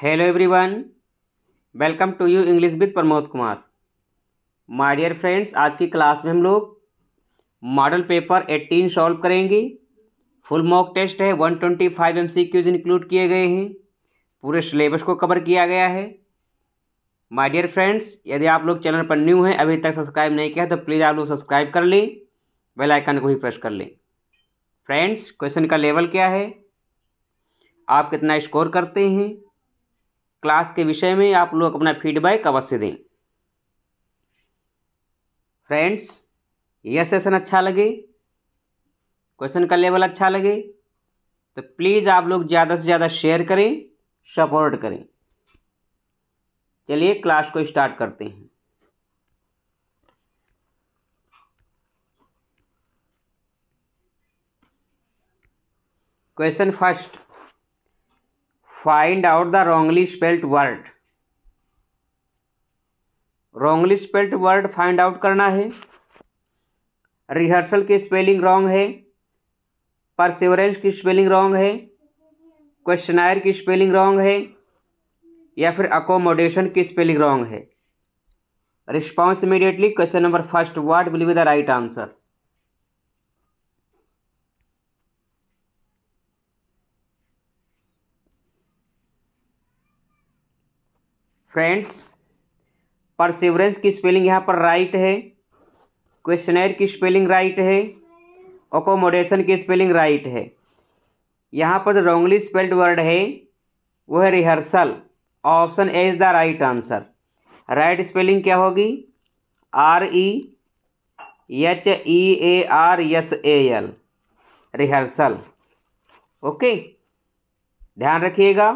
Hello everyone welcome to you English with Pramod Kumar my dear friends आज की class में हम लोग मॉडल पेपर एट्टीन सॉल्व करेंगे फुल मॉक टेस्ट है one twenty five M C Qs include किए गए हैं पूरे सिलेबस को कवर किया गया है माय डियर फ्रेंड्स यदि आप लोग चैनल पर न्यू हैं अभी तक सब्सक्राइब नहीं किया तो प्लीज़ आप लोग सब्सक्राइब कर लें बेलाइकन को भी प्रेस कर लें फ्रेंड्स क्वेश्चन का लेवल क्या है आप कितना स्कोर करते हैं क्लास के विषय में आप लोग अपना फीडबैक अवश्य दें फ्रेंड्स यह सेशन अच्छा लगे क्वेश्चन का लेवल अच्छा लगे तो प्लीज़ आप लोग ज़्यादा से ज़्यादा शेयर करें सपोर्ट करें चलिए क्लास को स्टार्ट करते हैं question first find out the wrongly spelt word wrongly spelt word find out करना है रिहर्सल की स्पेलिंग रॉन्ग है परसिवरेंस की स्पेलिंग रॉन्ग है क्वेश्चनायर की स्पेलिंग रॉन्ग है या फिर अकोमोडेशन की स्पेलिंग रॉन्ग है response immediately question number first word will be the right answer friends perseverance की स्पेलिंग यहाँ पर राइट है क्वेश्चनर की स्पेलिंग राइट है अकोमोडेशन की स्पेलिंग राइट है यहाँ पर जो रॉन्गली स्पेल्ड वर्ड है वो है rehearsal option A is the right answer right spelling क्या होगी R E H E A R S A L rehearsal okay ध्यान रखिएगा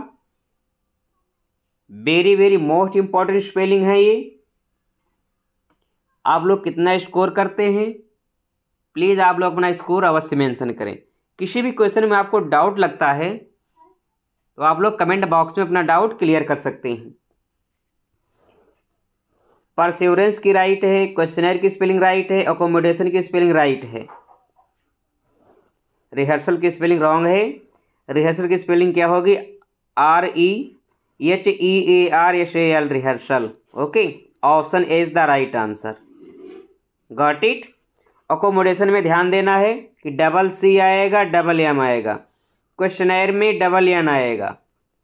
very very most important spelling है ये आप लोग कितना स्कोर करते हैं प्लीज़ आप लोग अपना स्कोर अवश्य मेंशन करें किसी भी क्वेश्चन में आपको डाउट लगता है तो आप लोग कमेंट बॉक्स में अपना डाउट क्लियर कर सकते हैं परस्योरेंस की राइट है क्वेश्चनर की स्पेलिंग राइट है अकोमोडेशन की स्पेलिंग राइट है रिहर्सल की स्पेलिंग रॉन्ग है रिहर्सल की स्पेलिंग क्या होगी R E e H E A R S A L rehearsal okay option A is the right answer got it accommodation में ध्यान देना है कि डबल सी आएगा डबल एम आएगा एयर में डबल एन आएगा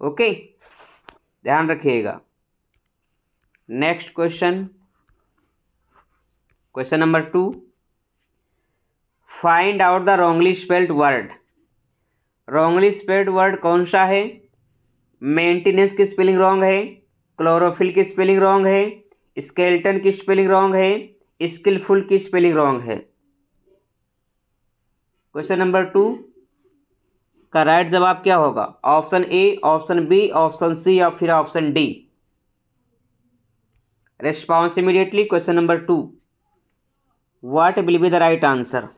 ओके ध्यान रखिएगा next question question number two find out the wrongly spelled word wrongly spelled word कौन सा है मेंटेनेंस की स्पेलिंग रॉन्ग है क्लोरोफिल की स्पेलिंग रॉन्ग है स्केल्टन की स्पेलिंग रॉन्ग है स्किलफुल की स्पेलिंग रॉन्ग है क्वेश्चन नंबर टू का राइट जवाब क्या होगा option A option B option C या फिर option D response immediately question number two what will be the right answer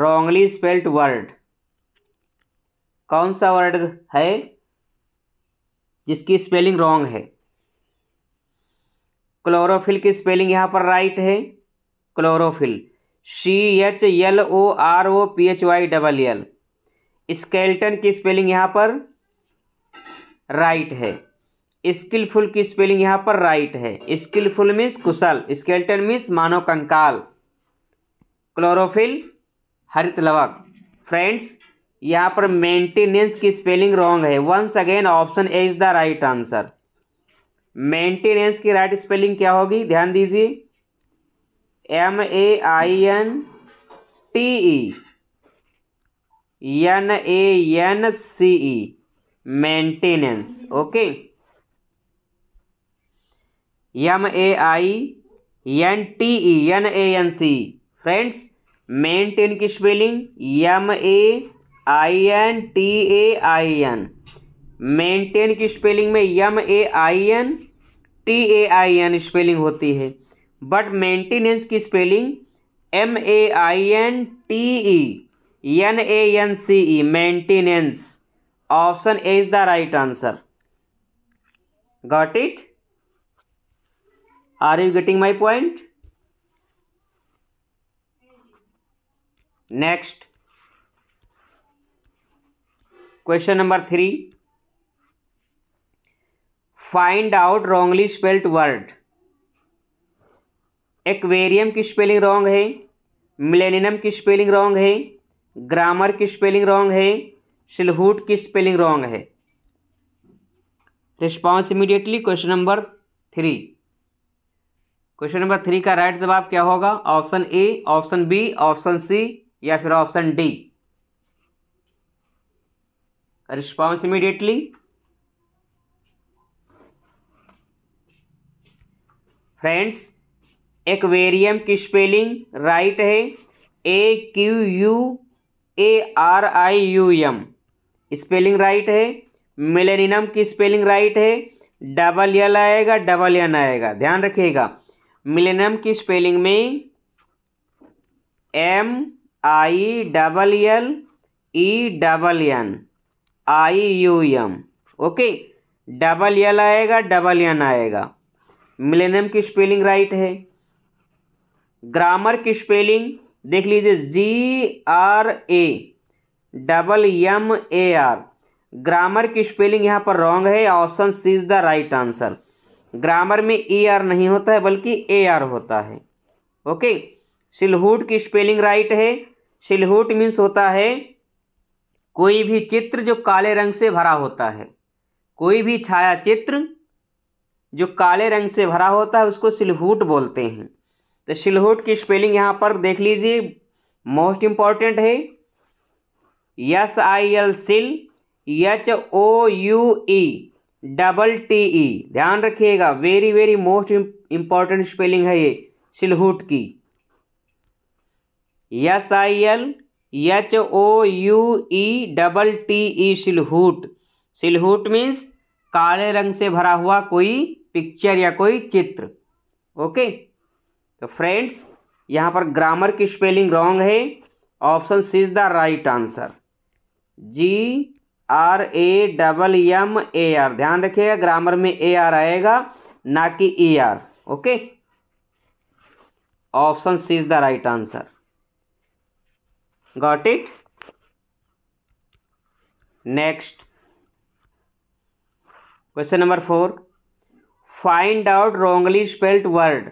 wrongly spelled word कौन सा वर्ड है जिसकी स्पेलिंग रॉन्ग है क्लोरोफिल की स्पेलिंग यहाँ पर राइट है chlorophyll C H L O R O P H Y double L skeleton की स्पेलिंग यहाँ पर राइट है स्किलफुल की स्पेलिंग यहाँ पर राइट है स्किलफुल मीन्स कुशल स्केल्टन मीन्स मानव कंकाल क्लोरोफिल हरित लवक फ्रेंड्स यहाँ पर मेंटेनेंस की स्पेलिंग रॉन्ग है once again option A is the right answer maintenance की राइट स्पेलिंग क्या होगी ध्यान दीजिए M A I N T E N A N C E maintenance okay M A I N T E N A N C friends maintain की spelling M A I N T A I N maintain की spelling में M A I N T A I N spelling होती है but maintenance की spelling M A I N T E N A N C E maintenance option A is the right answer got it are you getting my point next question number three find out wrongly spelt word aquarium की spelling wrong है millennium की spelling wrong है grammar की spelling wrong है silhouette की spelling wrong है response immediately question number three question number three का right जवाब क्या होगा option A option B option C या फिर option D response immediately. Friends aquarium की स्पेलिंग राइट है A Q U A R I U M spelling right है millennium की स्पेलिंग राइट है डबल एल आएगा डबल एन आएगा ध्यान रखिएगा मिलेनियम की स्पेलिंग में M I double L E double N I U M okay double L आएगा डबल एन आएगा मिलेनियम की स्पेलिंग राइट है ग्रामर की स्पेलिंग देख लीजिए G R A double M A R grammar की स्पेलिंग यहाँ पर रॉन्ग है option C is the right answer grammar में ई e आर नहीं होता है बल्कि ए आर होता है ओके सिलहूट की स्पेलिंग राइट है सिलहूट मीन्स होता है कोई भी चित्र जो काले रंग से भरा होता है कोई भी छाया चित्र जो काले रंग से भरा होता है उसको सिलहूट बोलते हैं तो सिलहूट की स्पेलिंग यहाँ पर देख लीजिए मोस्ट इम्पॉर्टेंट है S I L sil H O U E double T E ध्यान रखिएगा very very most important spelling है ये सिलहूट की S I L H O U E double T E silhouette silhouette means काले रंग से भरा हुआ कोई पिक्चर या कोई चित्र ओके तो फ्रेंड्स यहाँ पर ग्रामर की स्पेलिंग रॉन्ग है option C is the right answer G R A double M A R ध्यान रखिएगा ग्रामर में ए आर आएगा ना कि E R okay option C is the right answer got it next question number 4 find out wrongly spelled word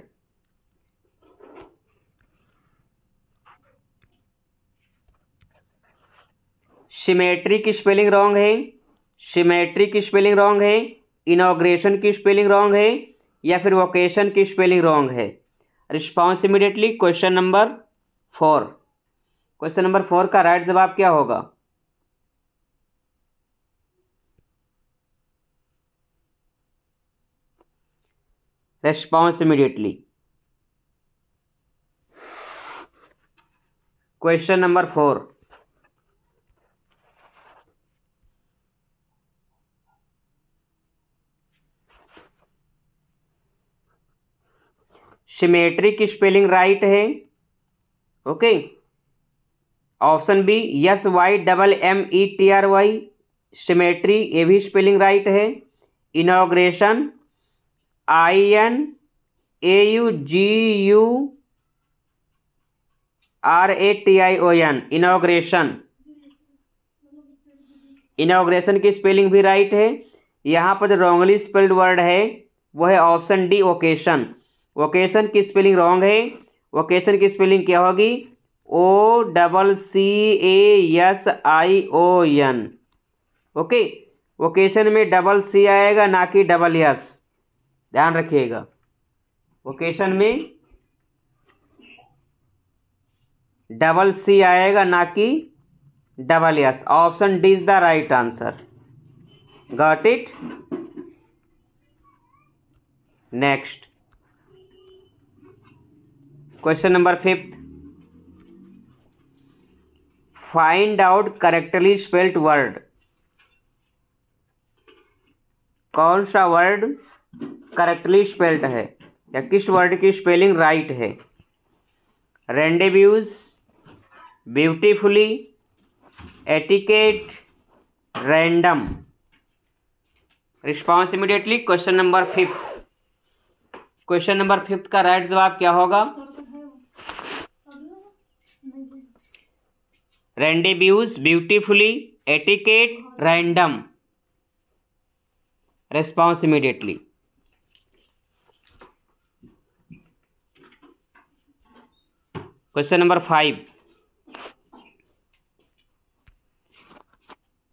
symmetry की spelling wrong है symmetry की spelling wrong है इनोग्रेशन की स्पेलिंग रॉन्ग है या फिर वोकेशन की स्पेलिंग रॉन्ग है response immediately question number four question number four का राइट जवाब क्या होगा response immediately question number four symmetry की स्पेलिंग राइट है okay okay. Option B S Y double M E T R Y symmetry ये भी spelling right है inauguration I N A U G U R A T I O N inauguration inauguration की spelling भी right है यहाँ पर जो wrongly spelled word है वह है ऑप्शन डी ओकेशन ओकेशन की स्पेलिंग रॉन्ग है ओकेशन की स्पेलिंग क्या होगी O double C A S I O N okay vocation में डबल सी आएगा ना कि डबल एस ध्यान रखिएगा वोकेशन में डबल सी आएगा ना कि double S option D is the right answer got it next question number fifth find out correctly spelt word कौन सा वर्ड करेक्टली स्पेल्ट है या किस वर्ड की स्पेलिंग राइट है rendezvous beautifully etiquette random response immediately question number fifth question number fifth का right जवाब क्या होगा rendezvous beautifully etiquette random response immediately question number five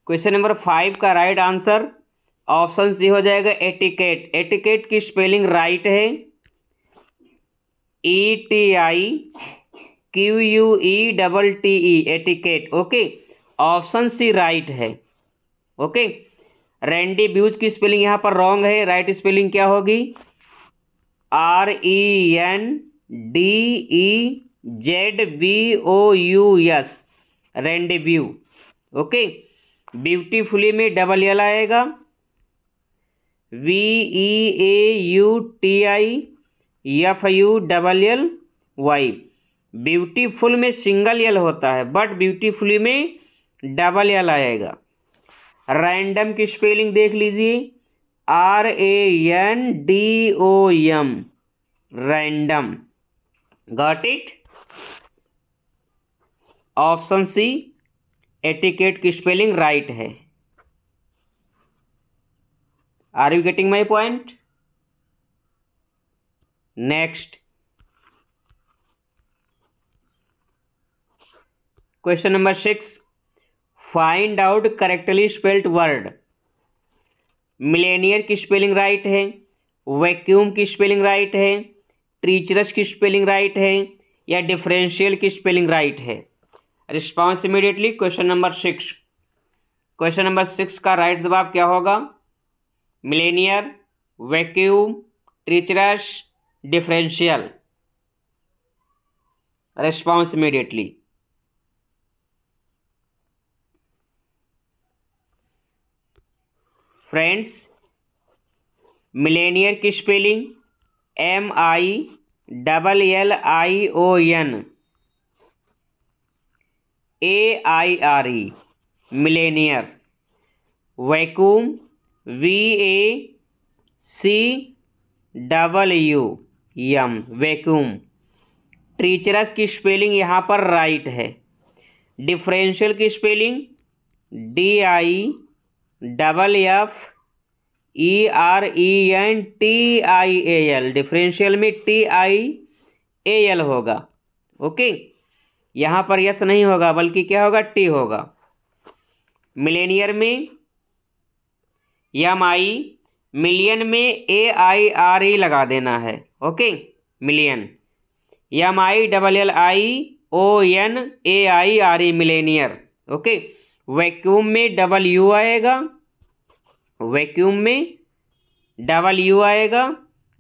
question number five का राइट आंसर ऑप्शन सी हो जाएगा etiquette etiquette की spelling right है E T I Q U E double T E etiquette okay option C right है okay rendezvous की spelling यहाँ पर wrong है राइट स्पेलिंग क्या होगी R E N D E Z B O U S rendezvous okay beautifully में double L आएगा V E A U T I F U double L Y beautiful में single L होता है but beautifully में double L आएगा random की spelling देख लीजिए R A N D O M random got it option C etiquette की spelling right है are you getting my point next question number six find out correctly spelled word millionaire की spelling right है vacuum की spelling right है treacherous की spelling right है या differential की स्पेलिंग राइट है response immediately question number six question number six का राइट जवाब क्या होगा millionaire vacuum treacherous differential response immediately friends millionaire की spelling M I double L I O N A I R E millionaire vacuum V A C double U M vacuum treacherous की spelling यहाँ पर right है differential की spelling D I double F E R E N T I A L differential में T I A L होगा okay यहाँ पर yes नहीं होगा बल्कि क्या होगा टी होगा मिलेनियर में यम आई मिलियन में ए आई आर ई लगा देना है okay million M I double L I O N A I R E millionaire okay vacuum में डबल यू आएगा वैक्यूम में डबल यू आएगा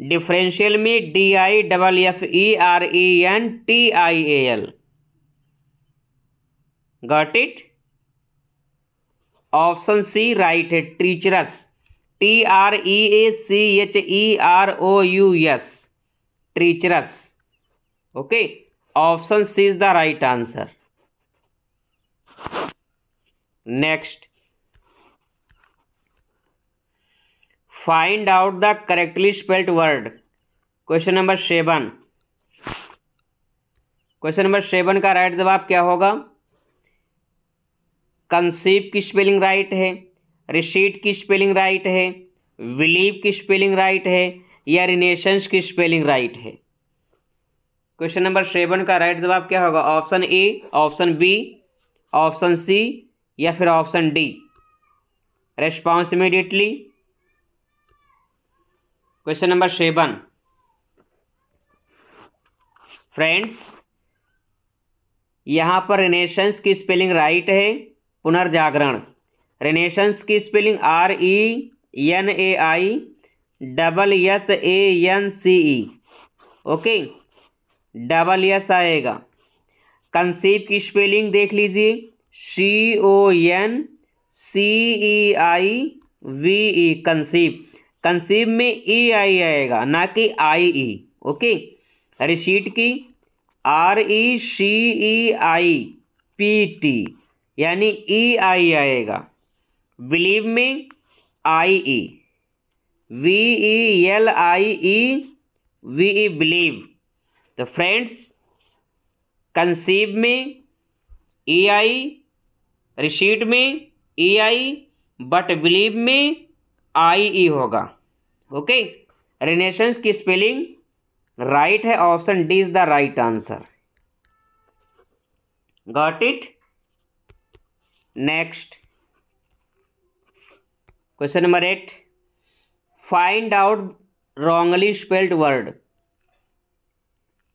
डिफरेंशियल में D I double F E R E N T I A L got it option C right है treacherous T R E A C H E R O U S treacherous okay option C is the right answer next find out the correctly spelt word question number seven question number seven का right जवाब क्या होगा conceive की spelling right है receipt की spelling right है believe की spelling right है या रिनेशंस की स्पेलिंग राइट है क्वेश्चन नंबर सेवन का राइट जवाब क्या होगा option A option B option C या फिर option D response immediately question number seven friends यहाँ पर रिनेशंस की स्पेलिंग राइट है पुनर्जागरण रिनेशंस की spelling R E N A I double S A N C E okay double S आएगा conceive की स्पेलिंग देख लीजिए C O N C E I V E conceive conceive में E e I आएगा ना कि I E okay receipt की R E C E I P T यानी ई e आई आएगा बिलीव में I E V E L I E V E believe तो friends conceive में ई e आई रिसीट में E I but believe में I E e होगा okay renaissance की spelling right है option D is the right answer got it next question number eight find out wrongly spelled word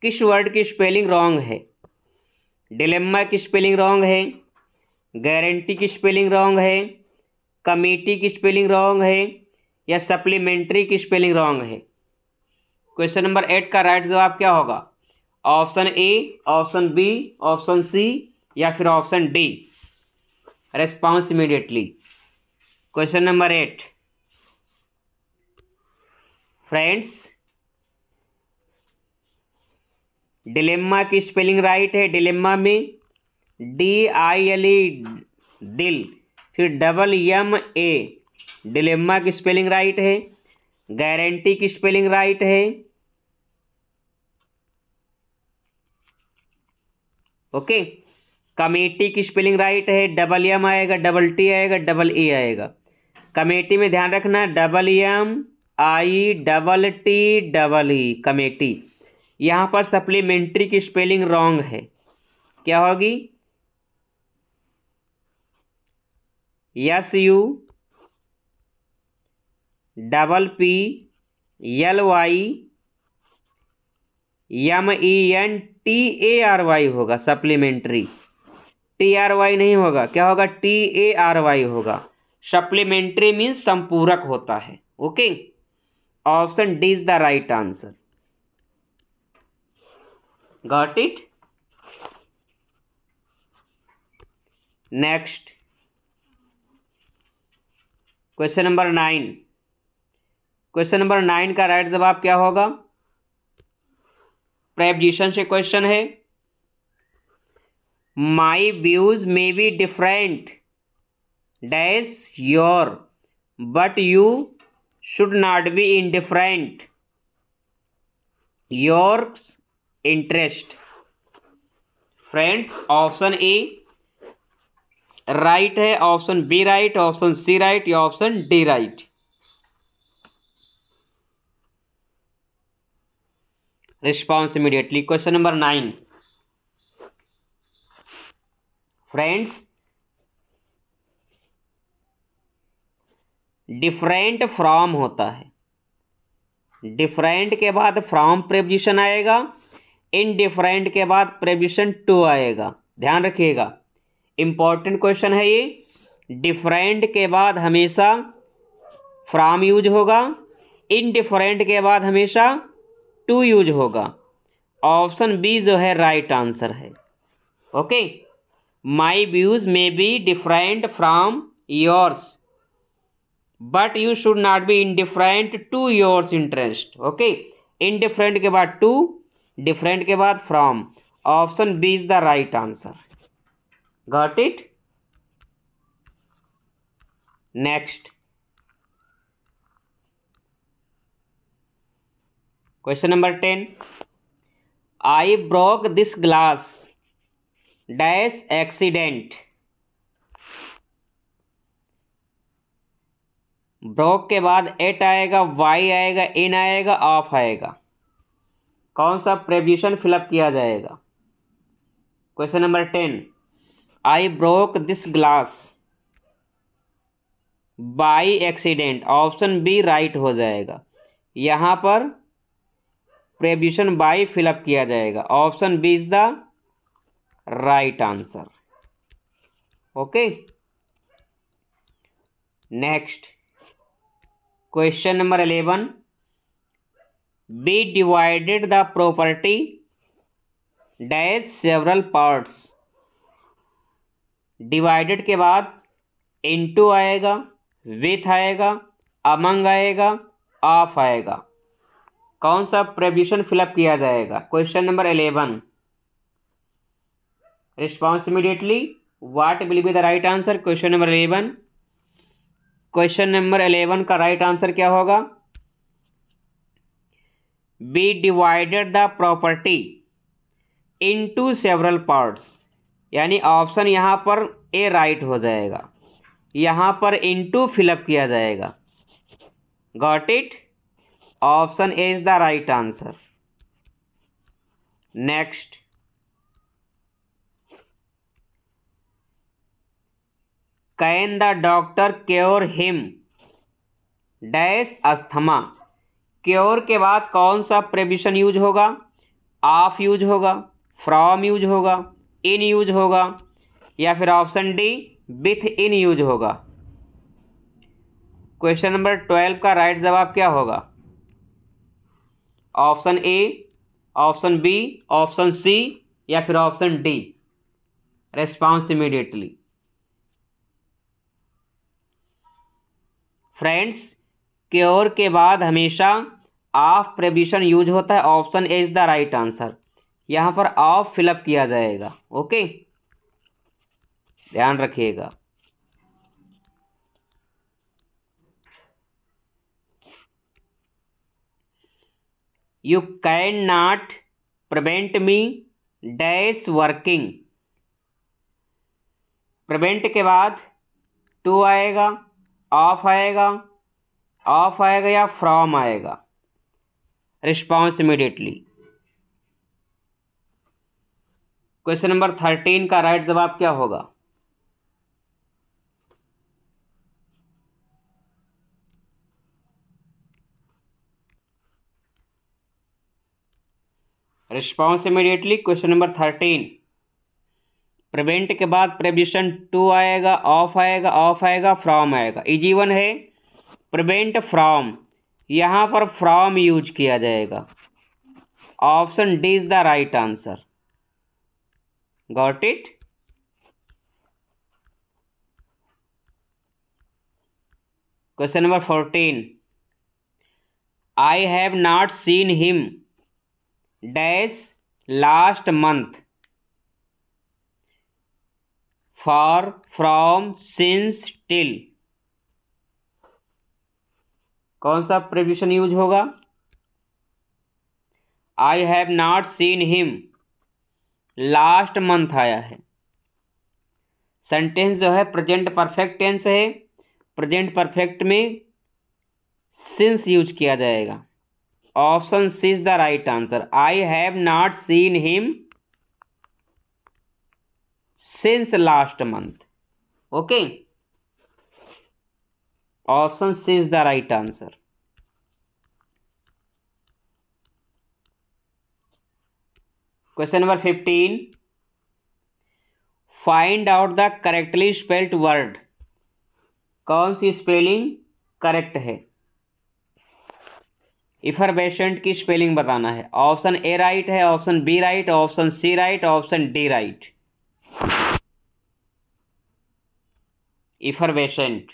किस word की spelling wrong है dilemma की spelling wrong है guarantee की spelling wrong है कमेटी की स्पेलिंग रॉन्ग है या सप्लीमेंट्री की स्पेलिंग रॉन्ग है क्वेश्चन नंबर एट का राइट जवाब क्या होगा option A option B option C या फिर option D response immediately question number eight friends dilemma की स्पेलिंग राइट है डिलेम्मा में डी आई एल ई डिल फिर डबल एम ए डिलेम्मा की स्पेलिंग राइट है गारंटी की स्पेलिंग राइट है ओके कमेटी की स्पेलिंग राइट है डबल एम आएगा डबल टी आएगा डबल ए आएगा कमेटी में ध्यान रखना double M I double T double E committee यहाँ पर सप्लीमेंट्री की स्पेलिंग रॉन्ग है क्या होगी S U double P L Y M E N T A R Y होगा सप्लीमेंट्री टी आर वाई नहीं होगा क्या होगा टी ए आर वाई होगा सप्लीमेंट्री मीन्स संपूरक होता है okay option D is the right answer got it next question number nine question number nine का राइट जवाब क्या होगा प्रेपजिशन से क्वेश्चन है my views may be different dash your but you should not be indifferent your interest friends option A right है option B right option C right या option D right response immediately question number nine friends different from होता है different के बाद from preposition आएगा in different के बाद preposition to आएगा ध्यान रखिएगा इम्पॉर्टेंट क्वेश्चन है ये डिफरेंट के बाद हमेशा फ्राम यूज होगा इनडिफरेंट के बाद हमेशा टू यूज होगा ऑप्शन बी जो है राइट right आंसर है okay my views may be different from yours but you should not be indifferent to yours interest okay indifferent के बाद टू डिफरेंट के बाद from option B is the right answer got it next question number 10 i broke this glass dash accident broke के बाद at आएगा Y आएगा इन आएगा of आएगा कौन सा प्रेविजन फिलअप किया जाएगा question number ten I broke this glass by accident option B right हो जाएगा यहाँ पर प्रेब्यूशन बाई फिलअप किया जाएगा option B is the right answer okay next question number eleven B divided the property dash several parts divided के बाद into आएगा with आएगा अमंग आएगा ऑफ आएगा कौन सा प्रेविशन फिलअप किया जाएगा question number eleven response immediately what will be the right answer question number eleven question number eleven का राइट right आंसर क्या होगा B divided the property into several parts यानी ऑप्शन यहाँ पर ए राइट हो जाएगा यहाँ पर इनटू फिलअप किया जाएगा got it option A is the right answer next can the doctor cure him dash asthma cure के बाद कौन सा प्रेविशन यूज होगा ऑफ यूज होगा फ्रॉम यूज होगा इन यूज होगा या फिर option D with in use होगा क्वेश्चन नंबर ट्वेल्व का राइट जवाब क्या होगा option A option B option C या फिर option D response immediately friends cure के बाद हमेशा ऑफ प्रेबिशन यूज होता है option A is the right answer यहाँ पर ऑफ फिलअप किया जाएगा ओके ध्यान रखिएगा you can not prevent me dash working prevent के बाद टू आएगा ऑफ आएगा ऑफ आएगा या फ्रॉम आएगा response immediately question number thirteen का राइट जवाब क्या होगा response immediately question number thirteen prevent के बाद प्रेबिशन टू आएगा ऑफ आएगा ऑफ आएगा फ्रॉम आएगा इजी वन है प्रिवेंट फ्रॉम यहां पर फ्रॉम यूज किया जाएगा option D is the right answer got it question number 14 i have not seen him dash last month for from since till कौन सा प्रिविशन यूज होगा I have not seen him last month आया है sentence जो है present perfect tense है present perfect में since use किया जाएगा option C is the right answer I have not seen him since last month okay option C is the right answer question number fifteen find out the correctly spelled word कौन सी spelling correct है effervescent की spelling बताना है option A right है option B right option C right option D right effervescent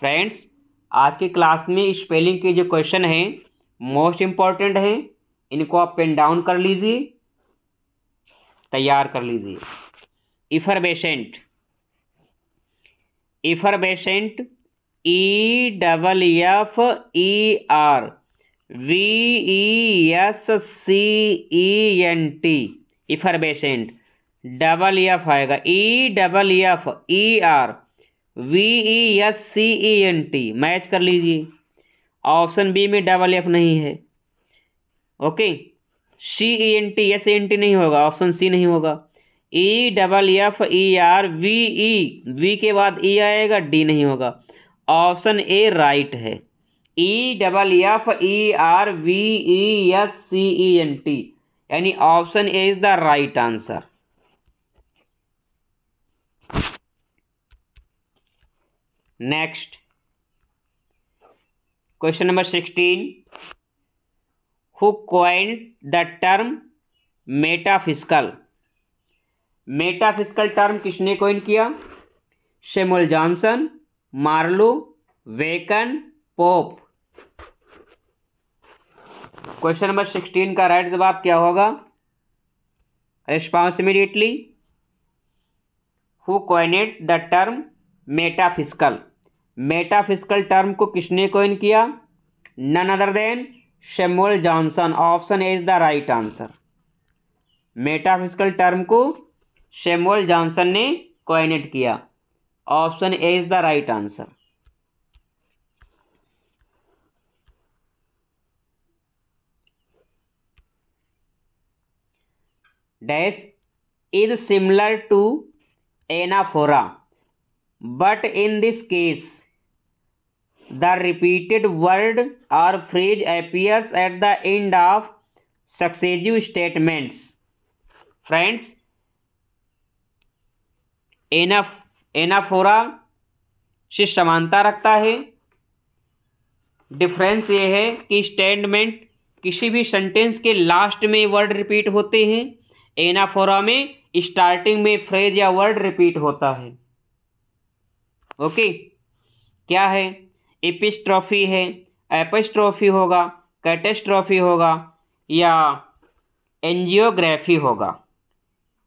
friends आज के class में स्पेलिंग के जो क्वेश्चन हैं मोस्ट इम्पॉर्टेंट हैं इनको आप पेन डाउन कर लीजिए तैयार कर लीजिए effervescent effervescent E double F E R V E S C E N T effervescent double F आएगा E double F E R V E S C E N T match कर लीजिए option B में double F नहीं है okay C E N T S N T नहीं होगा option C नहीं होगा E double F E R V E V के बाद ई e आएगा डी नहीं होगा ऑप्शन ए राइट है E double F E R V E S C E N T यानी option A is the right answer next question number sixteen who coin the term metaphysical metaphysical term किसने coin किया Samuel Johnson Marlowe Bacon Pope question number sixteen का right जवाब क्या होगा response immediately who coined the term metaphysical metaphysical term को किसने coin किया none other than Samuel Johnson option A is the right answer metaphysical term को Samuel Johnson ने coined किया option A is the right answer dash is similar to anaphora but in this case the repeated word और phrase appears at the end of successive statements friends enough anaphora से समानता रखता है difference ये है कि statement किसी भी सेंटेंस के लास्ट में वर्ड रिपीट होते हैं एनाफोरा में स्टार्टिंग में फ्रेज या वर्ड रिपीट होता है ओके क्या है एपिस्ट्रॉफी है एपिस्ट्रॉफी होगा कैटेस्ट्रॉफी होगा या एंजियोग्राफी होगा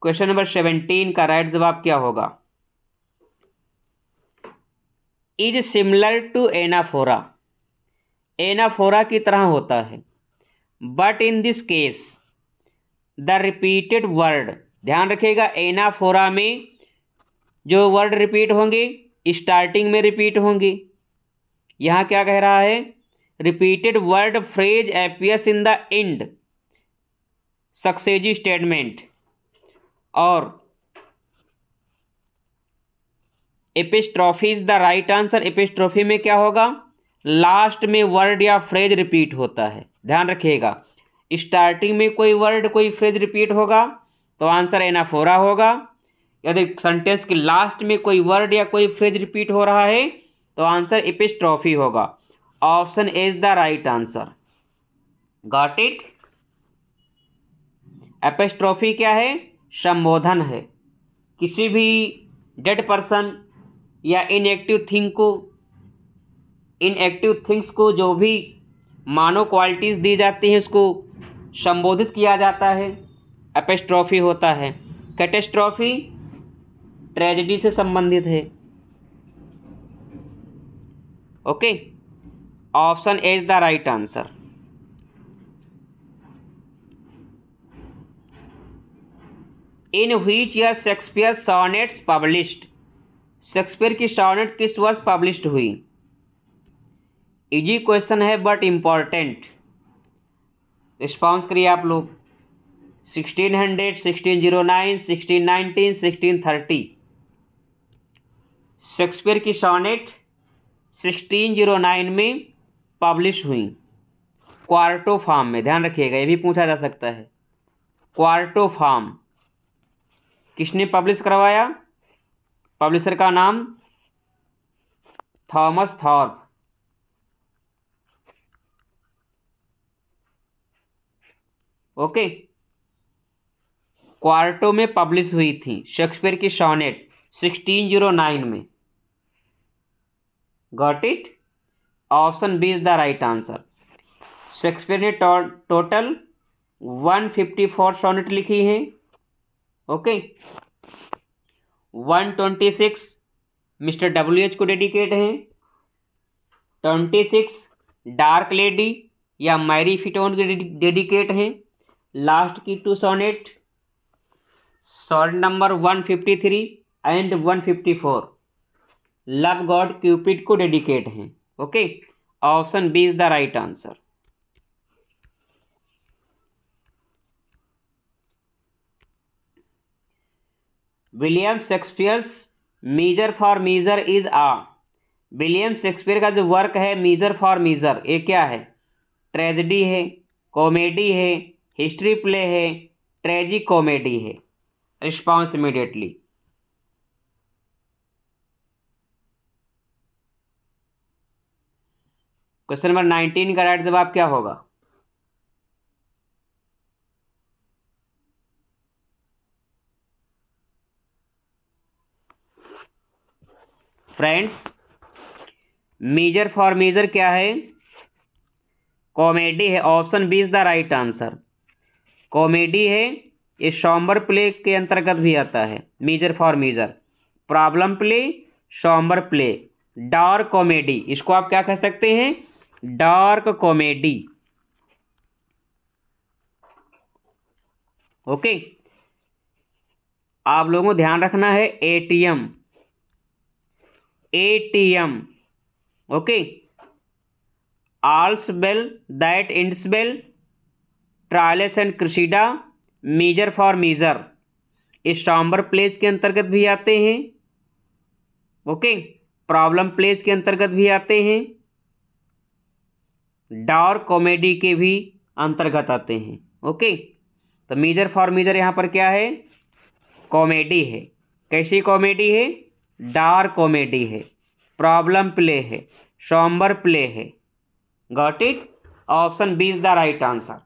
क्वेश्चन नंबर सेवेंटीन का राइट जवाब क्या होगा is similar to anaphora anaphora की तरह होता है but in this case the repeated word ध्यान रखिएगा एनाफोरा में जो वर्ड रिपीट होंगे स्टार्टिंग में रिपीट होंगे यहाँ क्या कह रहा है repeated word phrase appears in the end successive statement और epistrophe is the right answer epistrophe में क्या होगा लास्ट में वर्ड या फ्रेज रिपीट होता है ध्यान रखिएगा स्टार्टिंग में कोई वर्ड कोई फ्रेज रिपीट होगा तो आंसर एनाफोरा होगा यदि सेंटेंस के लास्ट में कोई वर्ड या कोई फ्रेज रिपीट हो रहा है तो आंसर इपिस्ट्रॉफी होगा option A is the right answer got it epistrophe क्या है संबोधन है किसी भी डेड पर्सन या इनएक्टिव थिंग को इनएक्टिव थिंग्स को जो भी मानव क्वालिटीज़ दी जाती हैं उसको संबोधित किया जाता है एपेस्ट्रॉफी होता है कैटेस्ट्रॉफी ट्रेजिडी से संबंधित है okay option A is the right answer in which year Shakespeare sonnets published Shakespeare की सोनेट किस वर्ष पब्लिश्ड हुई इजी क्वेश्चन है बट इम्पॉर्टेंट रिस्पॉन्स करिए आप लोग sixteen hundred sixteen zero nine sixteen nineteen sixteen thirty Shakespeare की sonnet 1609 में पब्लिश हुई क्वार्टो फार्म में ध्यान रखिएगा ये भी पूछा जा सकता है क्वार्टो फार्म किसने पब्लिश करवाया पब्लिशर का नाम थॉमस थॉर्प ओके क्वार्टो में पब्लिश हुई थी शेक्सपियर की शॉनेट 1609 में got it option B is the right answer Shakespeare ने total one fifty four sonnet लिखी है okay one twenty six mister W H को डेडिकेट हैं ट्वेंटी सिक्स डार्क लेडी या मैरी फिटोन के डेडिकेट हैं लास्ट की two sonnet sonnet number one fifty three and one fifty four love god Cupid को dedicate हैं okay option B is the right answer William Shakespeare's Measure for measure is a William Shakespeare का जो work है Measure for Measure ये क्या है tragedy है comedy है हिस्ट्री प्ले है ट्रेजिक कॉमेडी है response immediately question number nineteen का राइट जवाब क्या होगा फ्रेंड्स मेजर फॉर मेजर क्या है कॉमेडी है option B is the right answer comedy है ये शॉम्बर प्ले के अंतर्गत भी आता है measure for measure problem play sombre play dark comedy इसको आप क्या कह सकते हैं डार्क कॉमेडी ओके आप लोगों को ध्यान रखना है ATM ATM okay all's well that ends well Troilus and Cressida measure for measure sombre plays के अंतर्गत भी आते हैं ओके प्रॉब्लम प्लेस के अंतर्गत भी आते हैं डार्क कॉमेडी के भी अंतर्गत आते हैं ओके तो मेजर फॉर मेजर यहाँ पर क्या है कॉमेडी है कैसी कॉमेडी है डार्क कॉमेडी है प्रॉब्लम प्ले है शॉम्बर प्ले है got it option B is the right answer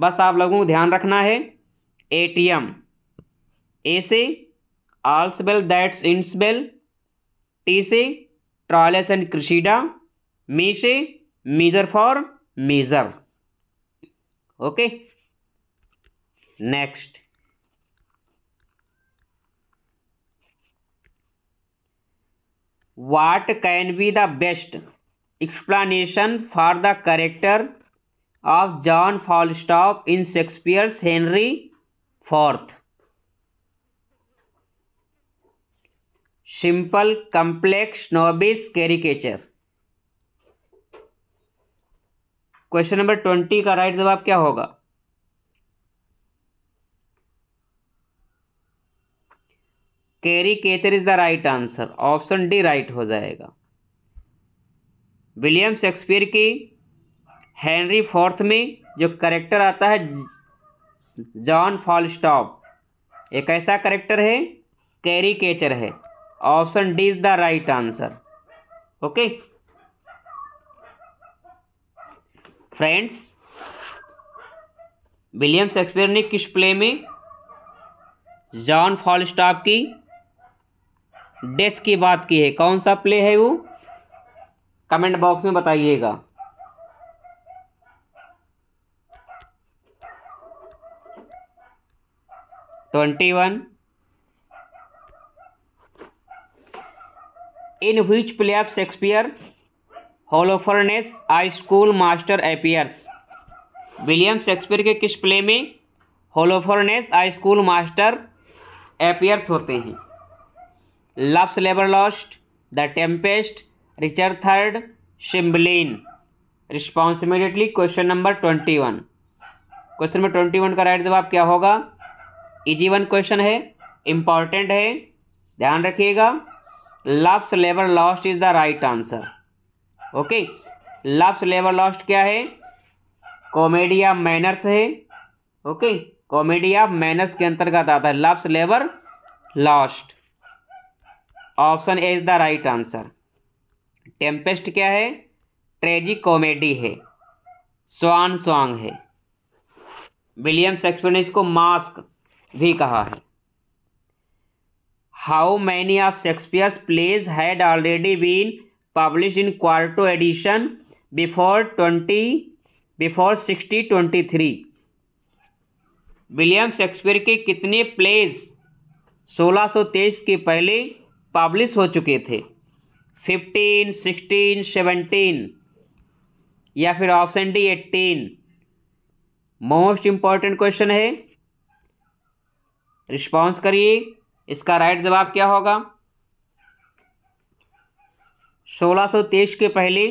बस आप लोगों को ध्यान रखना है ए टी एम ए से बेल दैट्स बेल टी से ट्रॉलेस एंड क्रिशीडा मी से measure for measure. Okay. Next. What can be the best explanation for the character of John Falstaff in Shakespeare's Henry IV? Simple, complex, novice, caricature. Question number twenty का right जवाब क्या होगा caricature is the right answer option D right हो जाएगा William Shakespeare की Henry fourth में जो character आता है जॉन फॉलस्टॉप एक ऐसा करेक्टर है कैरी केचर है option D is the right answer okay friends William Shakespeare ने किस प्ले में जॉन फॉलस्टाफ की डेथ की बात की है कौन सा प्ले है वो कमेंट बॉक्स में बताइएगा twenty one in which play of Shakespeare Holofernes I school master appears William Shakespeare के किस प्ले में Holofernes I school master appears होते हैं love's labour lost the tempest Richard third Cymbeline response immediately question number twenty one question number twenty one का right जवाब क्या होगा easy one question है इम्पॉर्टेंट है ध्यान रखिएगा love's labour lost is the right answer okay love's lever lost क्या है कॉमेडी ऑफ मैनर्स है ओके कॉमेडी ऑफ मैनर्स के अंतर्गत आता है loves lever Lost option A is the right answer Tempest क्या है ट्रेजिक कॉमेडी है स्वान स्वांग है विलियम शेक्सपियर ने इसको मास्क भी कहा है how many of Shakespeare's plays had already been publish in quarto edition before twenty before sixty twenty three William Shakespeare के कितने प्लेस सोलह सौ तेईस के पहले पब्लिश हो चुके थे फिफ्टीन सिक्सटीन सेवनटीन या फिर option D eighteen most important question है रिस्पॉन्स करिए इसका राइट जवाब क्या होगा 1623 के पहले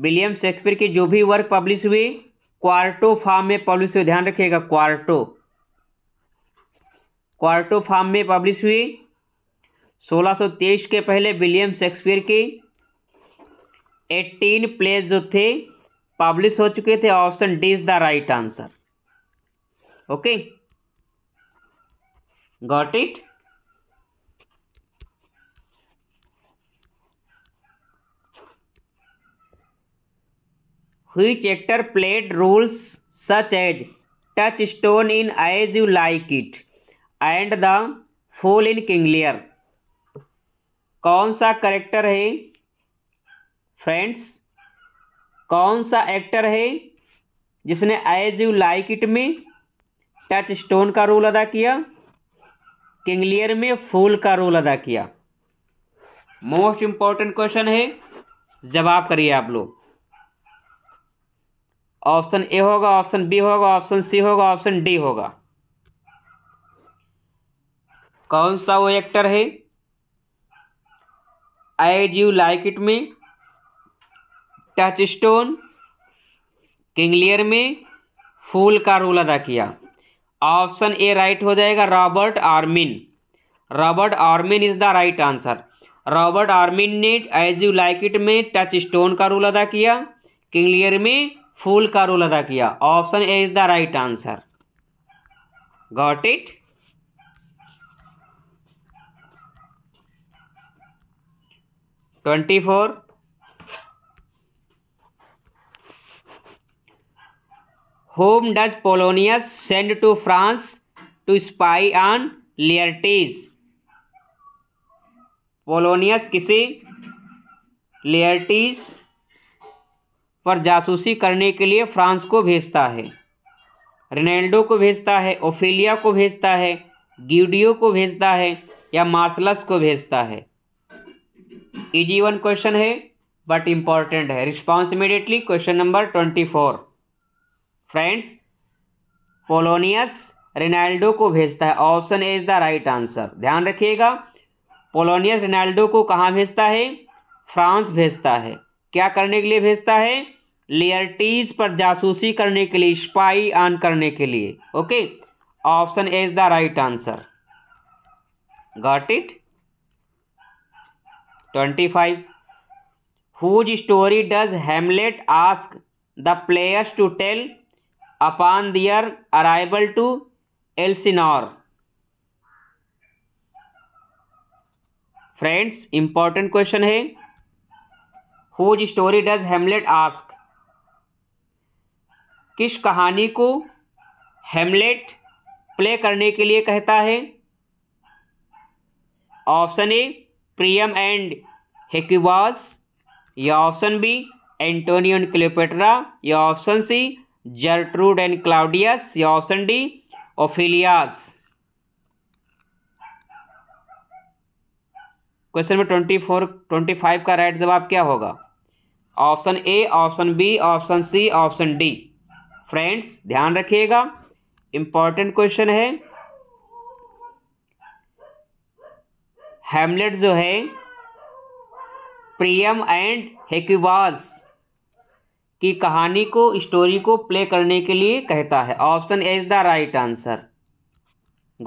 विलियम शेक्सपियर के जो भी वर्क पब्लिश हुए क्वार्टो फार्म में पब्लिश हुए ध्यान रखिएगा क्वार्टो क्वार्टो फार्म में पब्लिश हुए 1623 के पहले विलियम शेक्सपियर के 18 प्लेस जो थे पब्लिश हो चुके थे option D is the right answer okay got it who actor played roles such as Touchstone in as you like it and the fool in King Lear कौन सा character है friends कौन सा एक्टर है जिसने एज यू लाइक इट में Touchstone का role अदा किया किंगलियर में फूल का रोल अदा किया मोस्ट इम्पॉर्टेंट क्वेश्चन है जवाब करिए आप लोग ऑप्शन ए होगा ऑप्शन बी होगा ऑप्शन सी होगा ऑप्शन डी होगा कौन सा वो एक्टर है एज यू लाइक इट में टच स्टोन किंगलियर में फूल का रोल अदा किया ऑप्शन ए राइट हो जाएगा Robert Armin Robert Armin is the right answer Robert Armin ने आईज यू लाइक इट में टच स्टोन का रोल अदा किया किंगलियर में फूल का रोल अदा किया option A is the right answer got it twenty four whom does Polonius send to France to spy on Laertes Polonius किसी Laertes पर जासूसी करने के लिए फ्रांस को भेजता है रेनेल्डो को भेजता है ओफेलिया को भेजता है ग्यूडियो को भेजता है या मार्सलस को भेजता है इजी वन क्वेश्चन है बट इम्पॉर्टेंट है response immediately question number twenty four friends Polonius Reynaldo को भेजता है option A is the right answer ध्यान रखिएगा पोलोनियस रेनाल्डो को कहाँ भेजता है फ्रांस भेजता है क्या करने के लिए भेजता है लेयरटीज पर जासूसी करने के लिए स्पाई ऑन करने के लिए okay option A is the right answer got it twenty five whose story does Hamlet ask the players to tell upon their arrival to Elsinore friends important question है whose story does Hamlet ask किस कहानी को Hamlet play करने के लिए कहता है option A Priam and Hecuba's या option B Antonio and Cleopatra या option C Gertrude and Claudius या option D Ophelia's question number twenty four twenty five का राइट जवाब क्या होगा option A option B option C option D friends ध्यान रखिएगा important question है Hamlet जो है प्रियम एंड हेक्यूबाज की कहानी को स्टोरी को प्ले करने के लिए कहता है option A is the right answer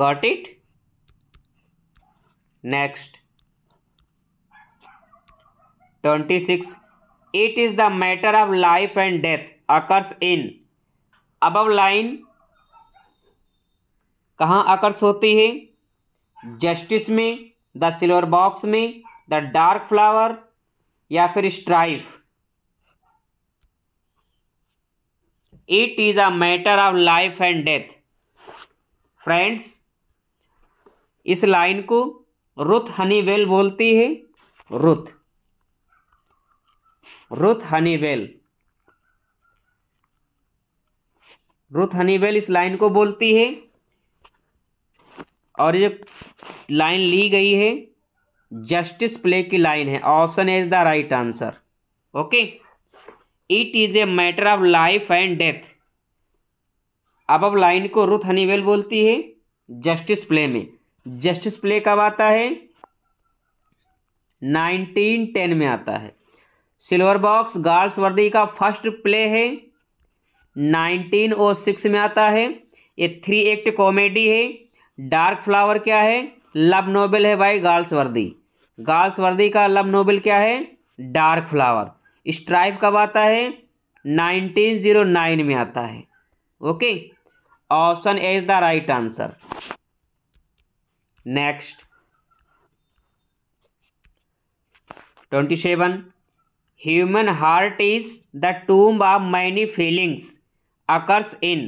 got it next twenty six it is the matter of life and death occurs in अब लाइन कहाँ अकर्स होती है जस्टिस में द सिल्वर बॉक्स में द डार्क फ्लावर या फिर strife it is a matter of life and death friends इस line को रुथ हनीवेल बोलती है Ruth Ruth Honeywill Ruth Honeywill इस लाइन को बोलती है और ये लाइन ली गई है जस्टिस प्ले की लाइन है option is the right answer okay it is a matter of life and death अब अब लाइन को रुथ हनीवेल बोलती है जस्टिस प्ले में जस्टिस प्ले कब आता है नाइनटीन टेन में आता है सिल्वर बॉक्स गार्ल्स वर्दी का फर्स्ट प्ले है 1906 में आता है ये थ्री एक्ट कॉमेडी है डार्क फ्लावर क्या है लव नोबल है भाई गार्ल्स वर्दी गार्ल्स वर्दी का लव नोबल क्या है डार्क फ्लावर स्ट्राइफ कब आता है 1909 में आता है okay option A is the right answer next twenty seven human heart is the tomb of many feelings occurs in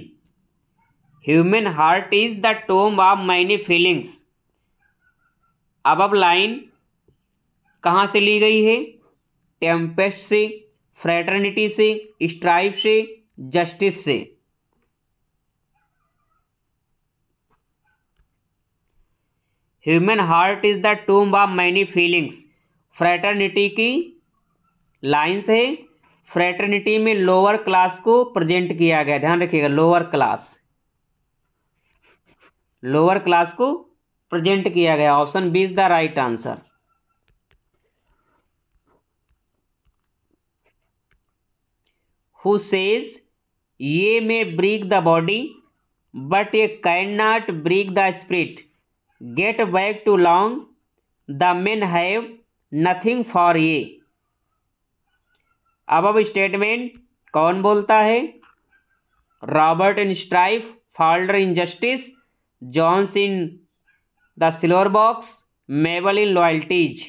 human heart is the tomb of many feelings अब अब line कहाँ से ली गई है टेम्पेस्ट से फ्रेटर्निटी से Strife से जस्टिस से human heart is the tomb of many feelings fraternity की लाइन्स है फ्रेटर्निटी में लोअर क्लास को प्रेजेंट किया गया ध्यान रखिएगा लोअर क्लास लोअर क्लास को प्रेजेंट किया गया option B is the right answer who says ye may break the body but ye can not break the spirit get back to London men have nothing for ye अब अब statement कौन बोलता है Robert in Strife Falder in Justice Johns in the Silver Box Mabel in Loyalties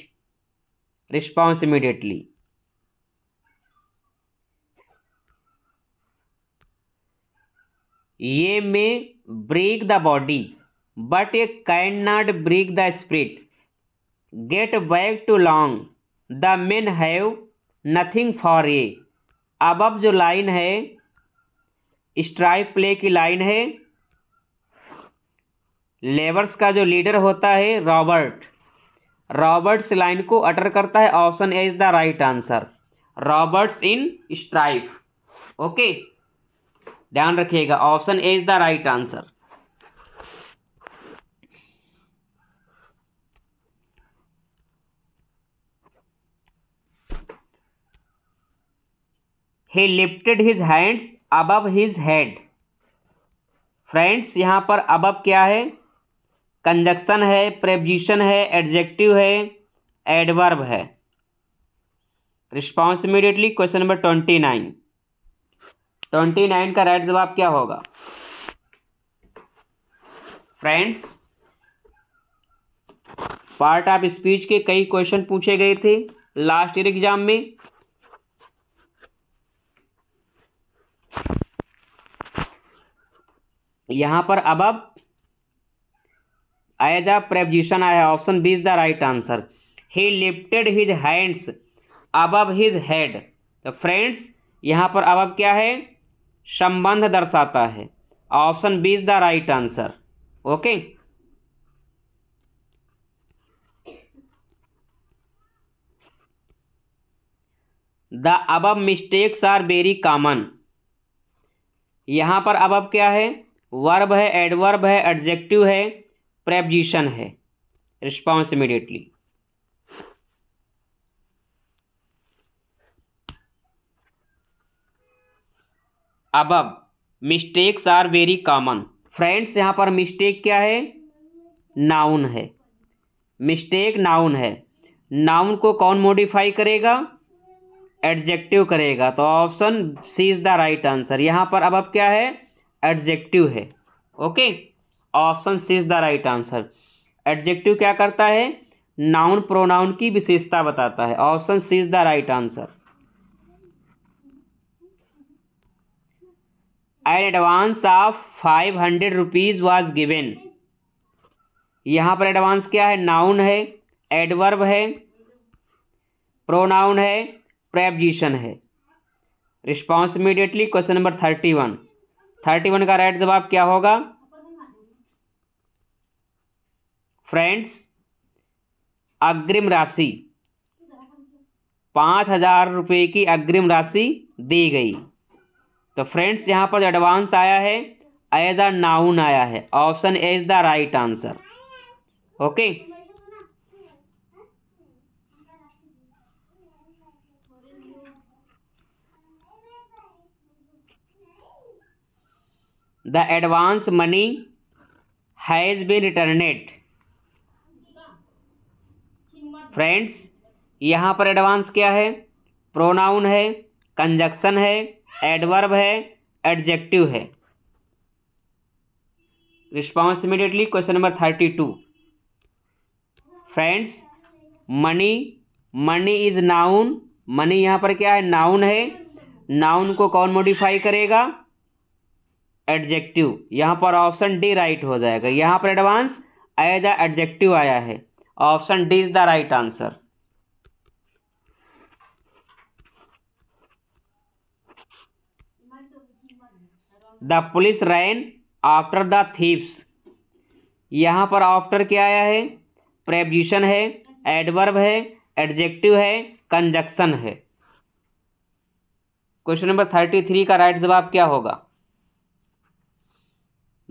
response immediately ye may break the body but ye can not break the spirit get back to London men have nothing for ye अब अब जो line है stripe play की line है labours का जो leader होता है रॉबर्ट रॉबर्ट्स लाइन को अटर करता है option A is the right answer Roberts in strife okay ध्यान रखिएगा option A is the right answer he lifted his hands above his head friends यहाँ पर अबब क्या है कंजक्शन है प्रेपजिशन है एडजेक्टिव है एडवर्ब है response immediately question number twenty nine twenty nine का राइट जवाब क्या होगा फ्रेंड्स पार्ट ऑफ स्पीच के कई क्वेश्चन पूछे गए थे लास्ट ईयर एग्जाम में यहाँ पर अब अब एज अ प्रेपजिशन आया option B is the right answer he lifted his hands above his head तो फ्रेंड्स यहाँ पर अबब क्या है संबंध दर्शाता है option B is the right answer okay the above mistakes are very common यहाँ पर अबब क्या है वर्ब है एडवर्ब है एडजेक्टिव है प्रेपजिशन है response immediately above above mistakes are very common friends यहाँ पर मिस्टेक क्या है नाउन है मिस्टेक नाउन है नाउन को कौन मॉडिफाई करेगा एडजेक्टिव करेगा तो option C is the right answer यहाँ पर अब अब क्या है एडजेक्टिव है okay option C is the right answer adjective क्या करता है नाउन प्रोनाउन की विशेषता बताता है option C is the right answer an advance of five hundred rupees was given यहाँ पर एडवांस क्या है नाउन है एडवर्ब है प्रोनाउन है प्रेपजिशन है response immediately question number thirty one thirty one का राइट जवाब क्या होगा फ्रेंड्स अग्रिम राशि पाँच हजार रुपये की अग्रिम राशि दी गई तो फ्रेंड्स यहाँ पर एडवांस आया है एज अ नाउन आया है option A is the right answer okay the advance money has been returned friends यहाँ पर एडवांस क्या है प्रोनाउन है कंजक्शन है एडवर्ब है एडजेक्टिव है response immediately question number thirty two friends money money is noun money यहाँ पर क्या है नाउन है नाउन को कौन मॉडिफाई करेगा एडजेक्टिव यहाँ पर ऑप्शन डी राइट हो जाएगा यहाँ पर एडवांस एज अ एडजेक्टिव आया है option D is the right answer the police ran after the thieves यहाँ पर आफ्टर क्या आया है प्रेब्यूशन है एडवर्ब है एडजेक्टिव है कंजक्शन है क्वेश्चन नंबर थर्टी थ्री का राइट जवाब क्या होगा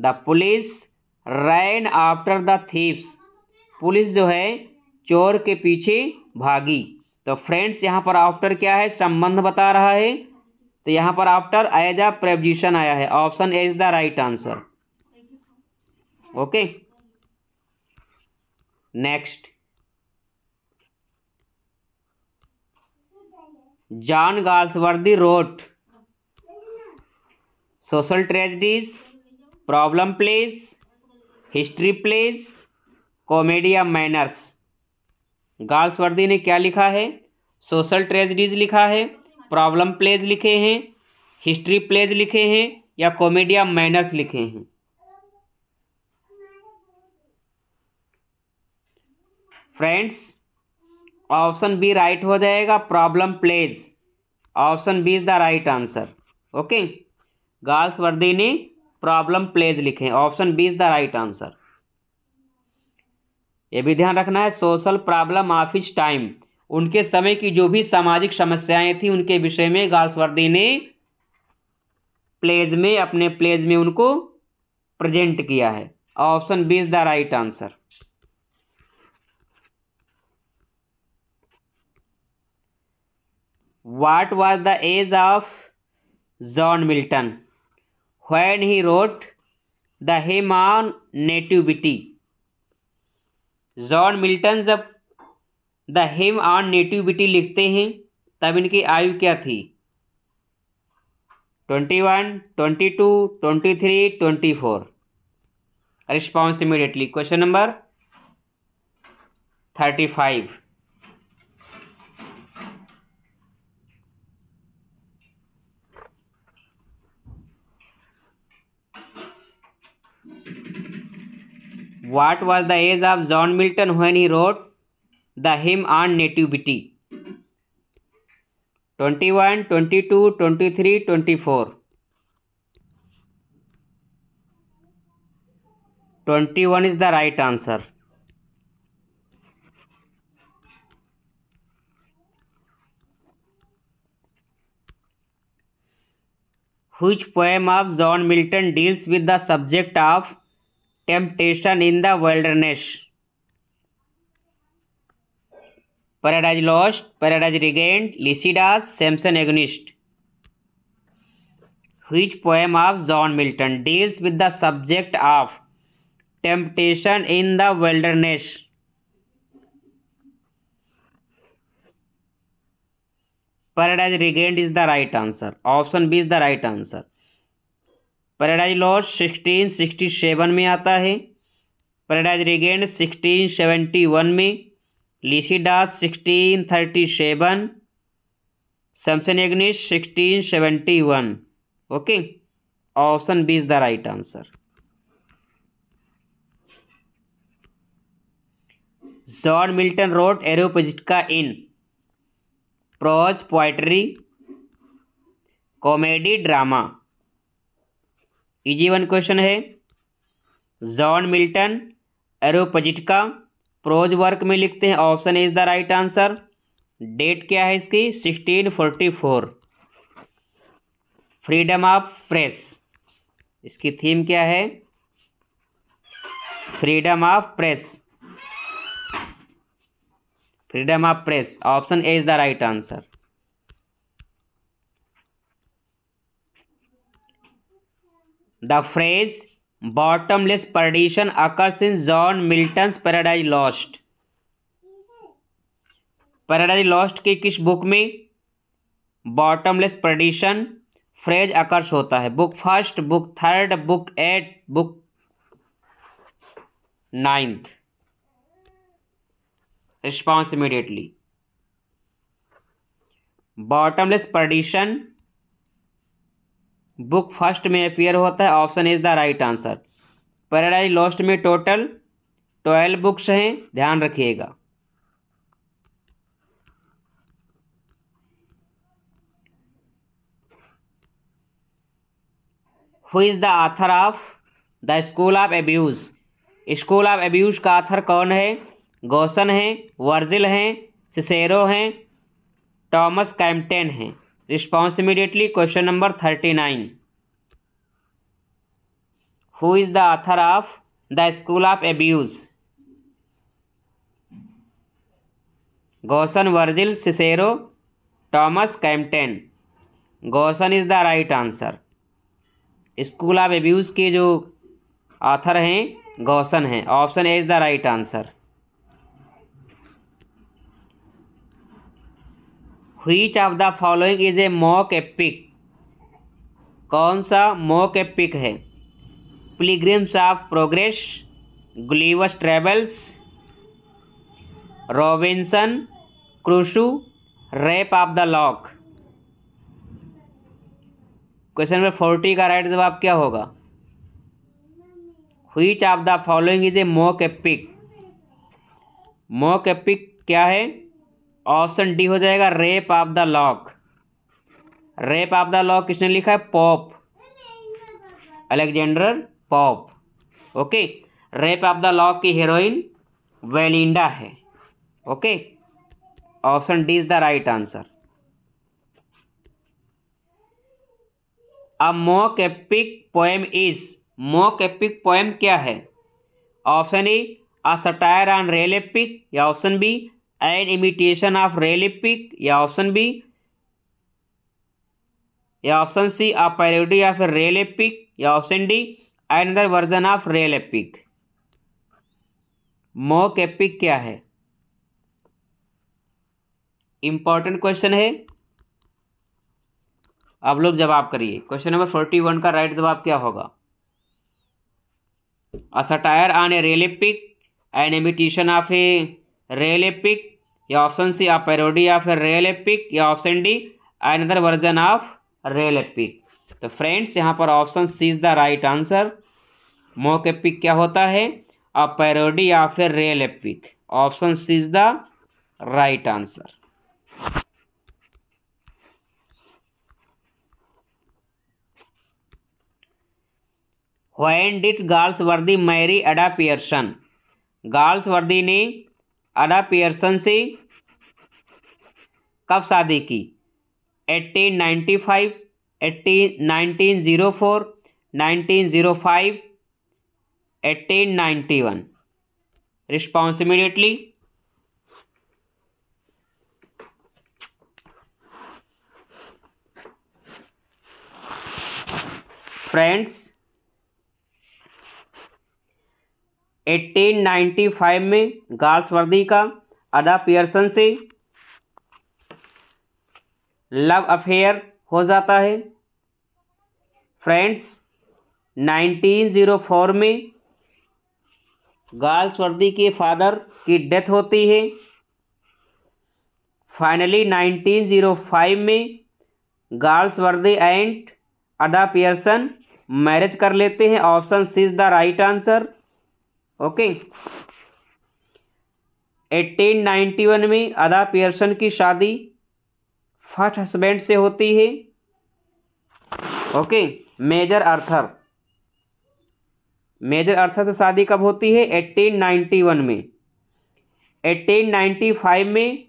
the police ran after the thieves police जो है चोर के पीछे भागी तो फ्रेंड्स यहाँ पर आफ्टर क्या है संबंध बता रहा है तो यहाँ पर आफ्टर एज अ प्रेपजिशन आया है option A is the right answer okay next John Galsworthy wrote social tragedies problem plays history plays comedy manners Galsworthy ने क्या लिखा है सोशल ट्रेजडीज लिखा है प्रॉब्लम प्लेज लिखे हैं हिस्ट्री प्लेज लिखे हैं या कॉमेडिया मैनर्स लिखे हैं फ्रेंड्स ऑप्शन बी राइट हो जाएगा problem plays option B is the right answer okay Galsworthy ने प्रॉब्लम प्लेज लिखें option B is the right answer ये भी ध्यान रखना है social problem of his time उनके समय की जो भी सामाजिक समस्याएं थी उनके विषय में गार्सवर्दी ने प्लेज में अपने प्लेज में उनको प्रेजेंट किया है option B is the right answer what was the age of John Milton when he wrote the hymn on nativity. John Milton जब द हिम ऑन नेटिविटी लिखते हैं तब इनकी आयु क्या थी twenty one twenty two twenty three twenty four response immediately question number thirty five What was the age of John Milton when he wrote the hymn on nativity? 21, 22, 23, 24. 21 is the right answer. Which poem of John Milton deals with the subject of temptation in the wilderness paradise lost paradise regained lycidas samson agonist which poem of john milton deals with the subject of temptation in the wilderness paradise regained is the right answer option b is the right answer Paradise Lost sixteen sixty seven में आता है Paradise Regained sixteen seventy one में Lycidas sixteen thirty seven Samson Agonistes sixteen seventy one okay option B is the right answer John Milton wrote Areopagitica in prose poetry comedy drama easy one question है John Milton Areopagitica prose work में लिखते हैं option is the right answer date क्या है इसकी sixteen forty four freedom of press इसकी theme क्या है freedom of press freedom of press option A is the right answer the phrase bottomless perdition occurs in John Milton Paradise Lost Paradise Lost की किस book में bottomless perdition phrase आकर्ष होता है book first book third book eight book ninth response immediately bottomless perdition book first में appear होता है option is the right answer Paradise Lost में total twelve books हैं ध्यान रखिएगा who is the author of the school of abuse school of abuse का author कौन है गौसन है वर्जिल हैं सिसेरो हैं टॉमस कैम्पटेन हैं response immediately question number thirty nine who is the author of the school of abuse Gosson Virgil Cicero Thomas Campion Gosson is the right answer school of abuse के जो author हैं Gosson हैं option A is the right answer which of the following is a mock epic कौन सा mock epic है pilgrim's of progress Gulliver's Travels Robinson Crusoe Rape of the Lock question number forty का right जवाब क्या होगा which of the following is a mock epic mock epic क्या है option D हो जाएगा Rape of the Lock Rape of the Lock किसने लिखा है Pope Alexander Pope okay Rape of the Lock की हीरोइन वेलिंडा है okay option D is the right answer अब mock epic poem is mock epic poem क्या है option A a satire on real epic या option B an imitation of real epic या option B या option C a parody of real epic या option D other version of real epic mock epic क्या है important question है आप लोग जवाब करिए क्वेश्चन नंबर फोर्टी वन का राइट जवाब क्या होगा a satire on a real epic an imitation of a real epic या ऑप्शन सी आप पेरोडी या फिर एपिक या option D another version of epic तो फ्रेंड्स यहाँ पर option C is the right answer mock epic क्या होता है अ पैरोडी या फिर real epic option C is the right answer when Galsworthy married Ada Pearson Galsworthy ने Ada Pearson से कब शादी की eighteen ninety five eighteen nineteen zero four nineteen zero five eighteen ninety one response immediately friends 1895 में Worthy का Ada Pearson से love affair हो जाता है फ्रेंड्स 1904 में वर्दी के फादर की डेथ होती है फाइनली 1905 में Worthy and Ada Pearson marriage कर लेते हैं option C is the right answer okay 1891 में अदा पियर्सन की शादी फर्स्ट हस्बैंड से होती है okay Major Arthur Major Arthur से शादी कब होती है 1891 में 1895 में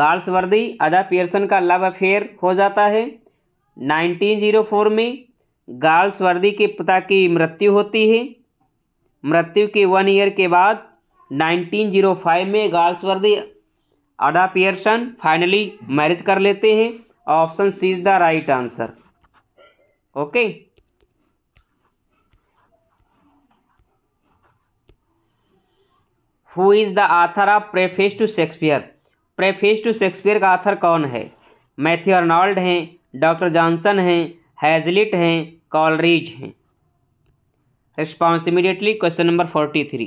गार्ल्स वर्दी अदा पियर्सन का लव अफेयर हो जाता है 1904 में गार्ल्स वर्दी के पिता की मृत्यु होती है मृत्यु के वन ईयर के बाद 1905 में Galsworthy Ada Pearson finally marriage कर लेते हैं option C is the right answer okay who is the author of Preface to Shakespeare Preface to Shakespeare का आथर कौन है मैथ्यू अर्नॉल्ड हैं डॉक्टर जॉनसन हैं हैजलिट हैं कॉलरीज हैं response immediately question number forty three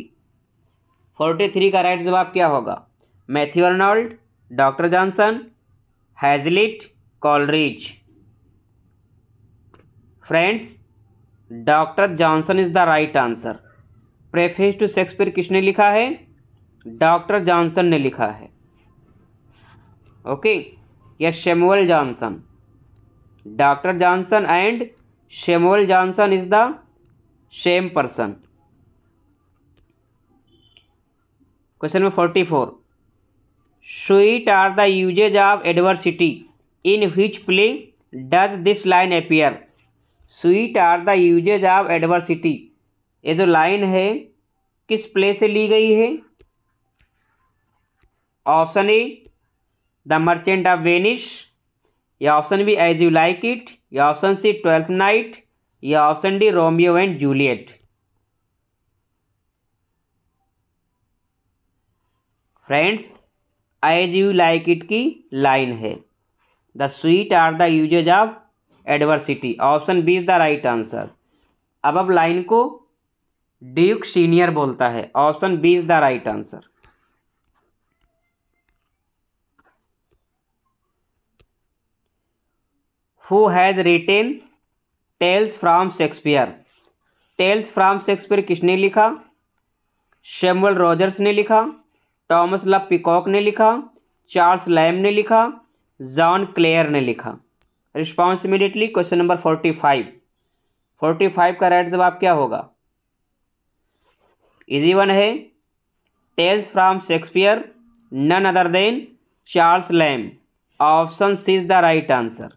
forty three का right जवाब क्या होगा Matthew Arnold doctor Johnson Hazlitt Coleridge friends doctor Johnson is the right answer Preface to Shakespeare किसने लिखा है डॉक्टर जॉनसन ने लिखा है ओके या Samuel Johnson doctor Johnson and Samuel Johnson is the same person question number forty four sweet are the uses of adversity in which play does this line appear sweet are the uses of adversity ये जो line है किस play से ली गई है option A the Merchant of Venice या option B As You Like It या ऑप्शन सी ट्वेल्थ नाइट या option D Romeo and Juliet friends As You Like It की लाइन है the sweet are the uses of adversity option B is the right answer अब अब line को Duke senior बोलता है option B is the right answer who has written Tales from Shakespeare Tales from Shakespeare किसने लिखा Samuel Rogers ने लिखा Thomas ला peacock ने लिखा चार्ल्स लैम ने लिखा जॉन क्लेयर ने लिखा response immediately question number forty five forty five का राइट जवाब क्या होगा इजी वन है Tales from Shakespeare none other than Charles Lamb option C is the right answer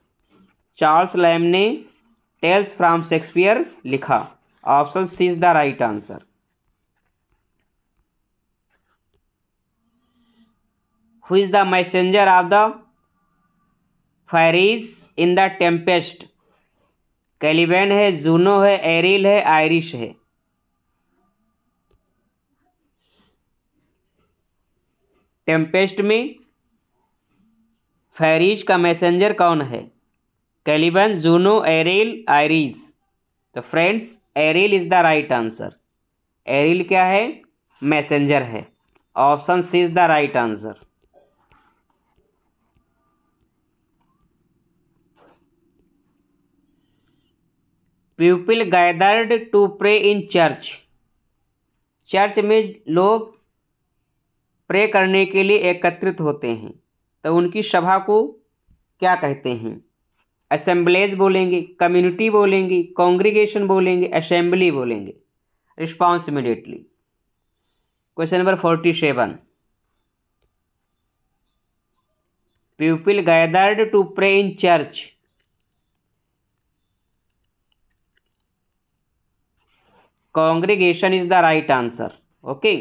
Charles Lamb ने टेल्स फ्रॉम शेक्सपियर लिखा option C is the right answer who is the messenger of the fairies in the Tempest Caliban है Juno है Ariel है Iris है Tempest में fairies का messenger कौन है कैलिबन जूनो एरिल आयरिस तो friends Ariel is the right answer Ariel क्या है मैसेंजर है option C is the right answer people gathered to pray in church church में लोग प्रे करने के लिए एकत्रित होते हैं तो उनकी सभा को क्या कहते हैं असेंबलेज बोलेंगे कम्युनिटी बोलेंगे कॉन्ग्रीगेशन बोलेंगे असेंबली बोलेंगे response immediately question number forty seven people gathered to pray in church congregation is the right answer okay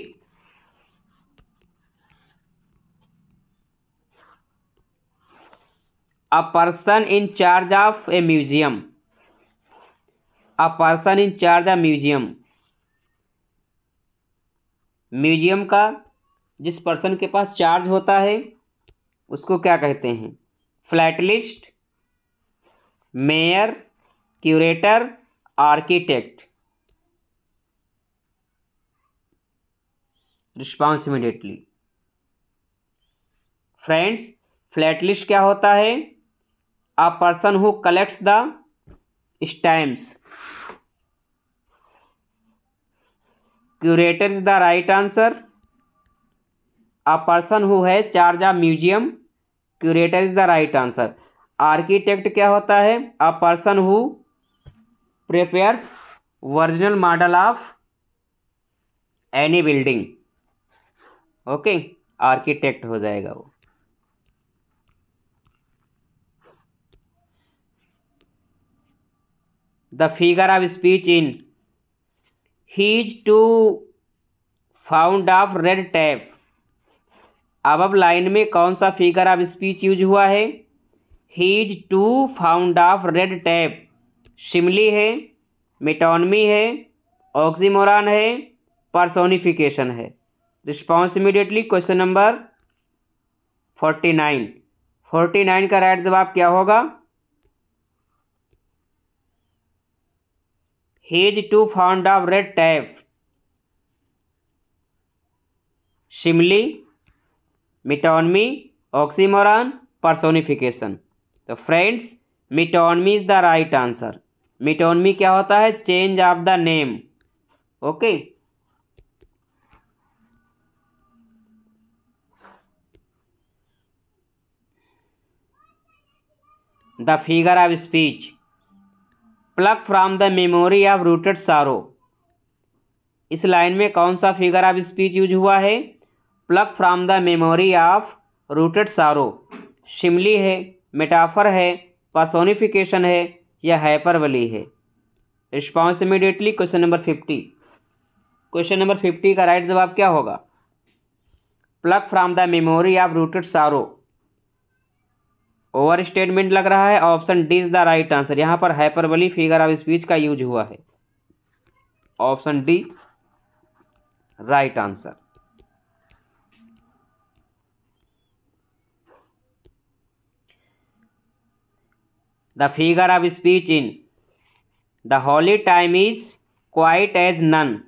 a person in charge of a museum a person in charge of museum museum का जिस person के पास charge होता है उसको क्या कहते हैं philatelist mayor curator architect response immediately friends philatelist क्या होता है a person who collects the stamps curator is the right answer a person who है charge a museum curator is the right answer architect क्या होता है a person who prepares original model of any building okay architect हो जाएगा वो the figure of speech in he's too fond of red tape अब अब line में कौन सा फिगर ऑफ स्पीच यूज हुआ है he's too fond of red tape simile है मिटोनमी है ऑक्सीमोरान है परसोनिफिकेशन है response immediately question number forty nine forty nine का राइट जवाब क्या होगा he is too fond of red tape simile metonymy oxymoron personification तो friends metonymy is the right answer metonymy क्या होता है change of the name okay the figure of speech pluck from the memory of rooted sorrow इस line में कौन सा figure of speech use हुआ है pluck from the memory of rooted sorrow simile है मेटाफर है पर्सोनिफिकेशन है या वली है response immediately question number fifty question number fifty का राइट जवाब क्या होगा pluck from the memory of rooted sorrow over statement लग रहा है option D is the right answer यहाँ पर हाइपरबली फिगर ऑफ स्पीच का यूज हुआ है option D right answer the figure of speech in the holy time is quiet as nun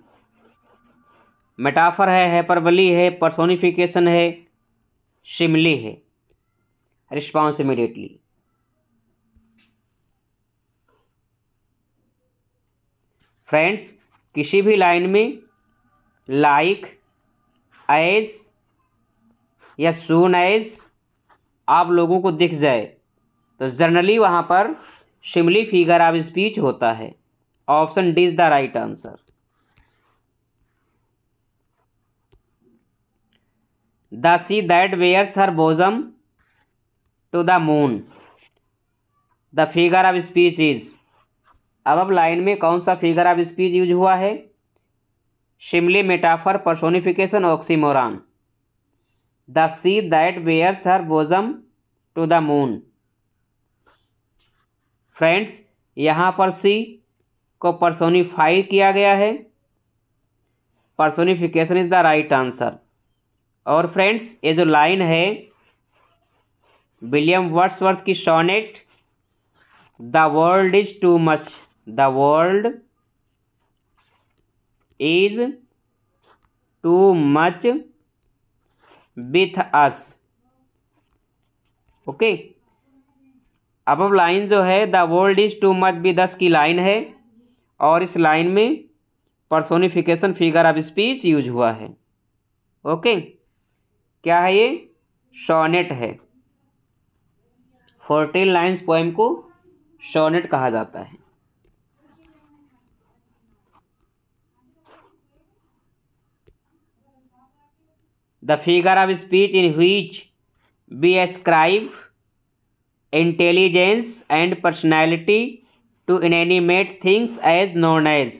metaphor है hyperbole है परसोनिफिकेशन है शिमली है response immediately. Friends किसी भी लाइन में लाइक एज या सून एज आप लोगों को दिख जाए तो जनरली वहाँ पर शिमली फिगर ऑफ स्पीच होता है option D is the right answer the sea that bares her bosom to the moon the figure of speech is above line में कौन सा फिगर ऑफ स्पीच यूज हुआ है simile metaphor personification oxymoron the sea that bares her bosom to the moon friends यहाँ पर sea को personify किया गया है personification is the right answer और फ्रेंड्स ये जो लाइन है विलियम वर्ड्सवर्थ की sonnet the world is too much the world is too much with us okay above line जो है the world is too much with us की line है और इस लाइन में personification figure of speech use हुआ है ओके क्या है ये सोनेट है फोर्टीन लाइन्स पोएम को शॉनेट कहा जाता है the figure of speech in which we ascribe intelligence and personality to animate things as known as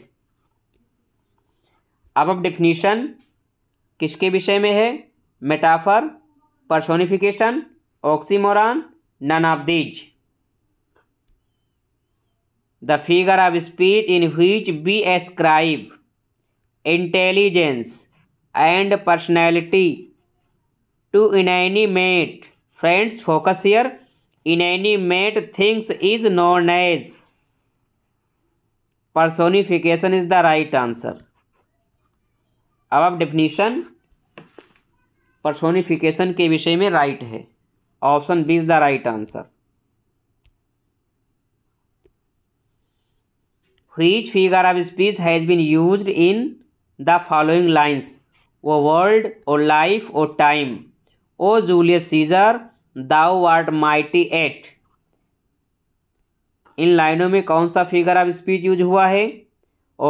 above definition किसके विषय में है metaphor personification oxymoron none of these the figure of speech in which we ascribe intelligence and personality to inanimate friends focus here inanimate things is known as personification is the right answer अब आप definition personification के विषय में right है option B is the right answer which figure of speech has been use in the following lines O world O life O time O Julius Caesar thou wert mighty yet इन लाइनों में कौन सा figure of speech use हुआ है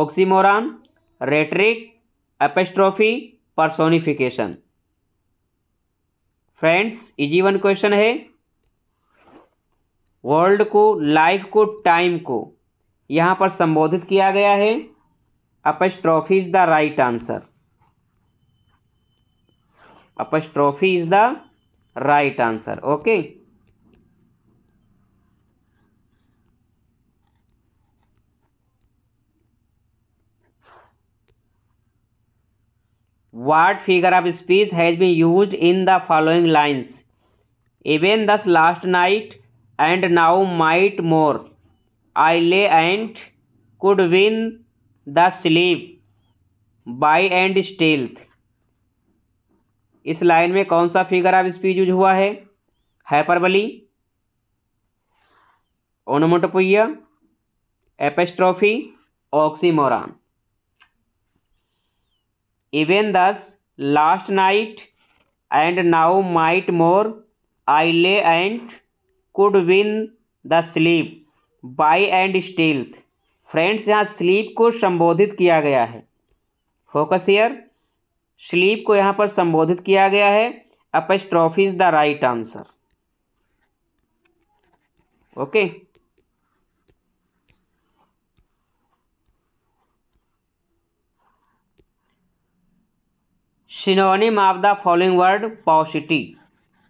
oxymoron rhetoric apostrophe personification friends easy one question है world को life को time को यहाँ पर संबोधित किया गया है apostrophe is the right answer apostrophe is the right answer okay what figure of speech has been use in the following lines even thus last night and now might more I lay and could win the sleep by and stealth इस line में कौन सा figure of speech use हुआ है hyperbole onomatopoeia apostrophe oxymoron even thus last night and now might more I lay and could win the sleep by and stealth friends यहाँ sleep को संबोधित किया गया है फोकस ईयर स्लीप को यहाँ पर संबोधित किया गया है apostrophe is the right answer okay synonym of the following word paucity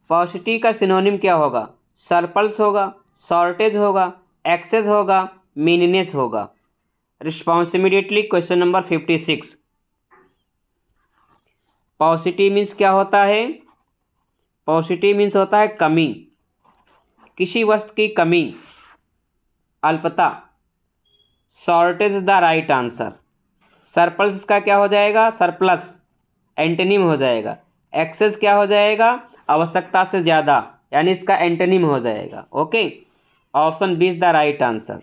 paucity का सिनोनिम क्या होगा सरपल्स होगा शॉर्टेज होगा एक्सेस होगा मीननेस होगा response immediately question number fifty six paucity means क्या होता है पॉसिटी मीन्स होता है कमी किसी वस्तु की कमी अल्पता shortage is the right answer surplus का क्या हो जाएगा सरप्लस एंटनिम हो जाएगा एक्सेस क्या हो जाएगा आवश्यकता से ज़्यादा यानी इसका एंटनिम हो जाएगा okay option B is the right answer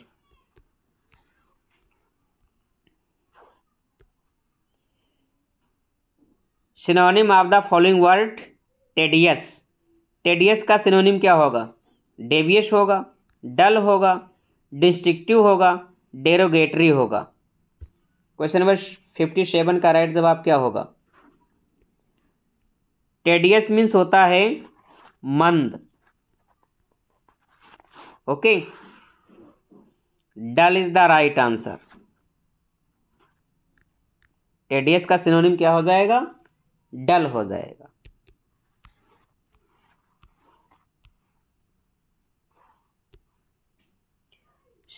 synonym of the following word tedious tedious का सिनोनिम क्या होगा डेवियस होगा डल होगा डिस्ट्रिक्टिव होगा डेरोगेटरी होगा क्वेश्चन नंबर फिफ्टी सेवन का राइट जवाब क्या होगा टेडियस मीन्स होता है मंद okay dull is the right answer tedious का सिनोनिम क्या हो जाएगा डल हो जाएगा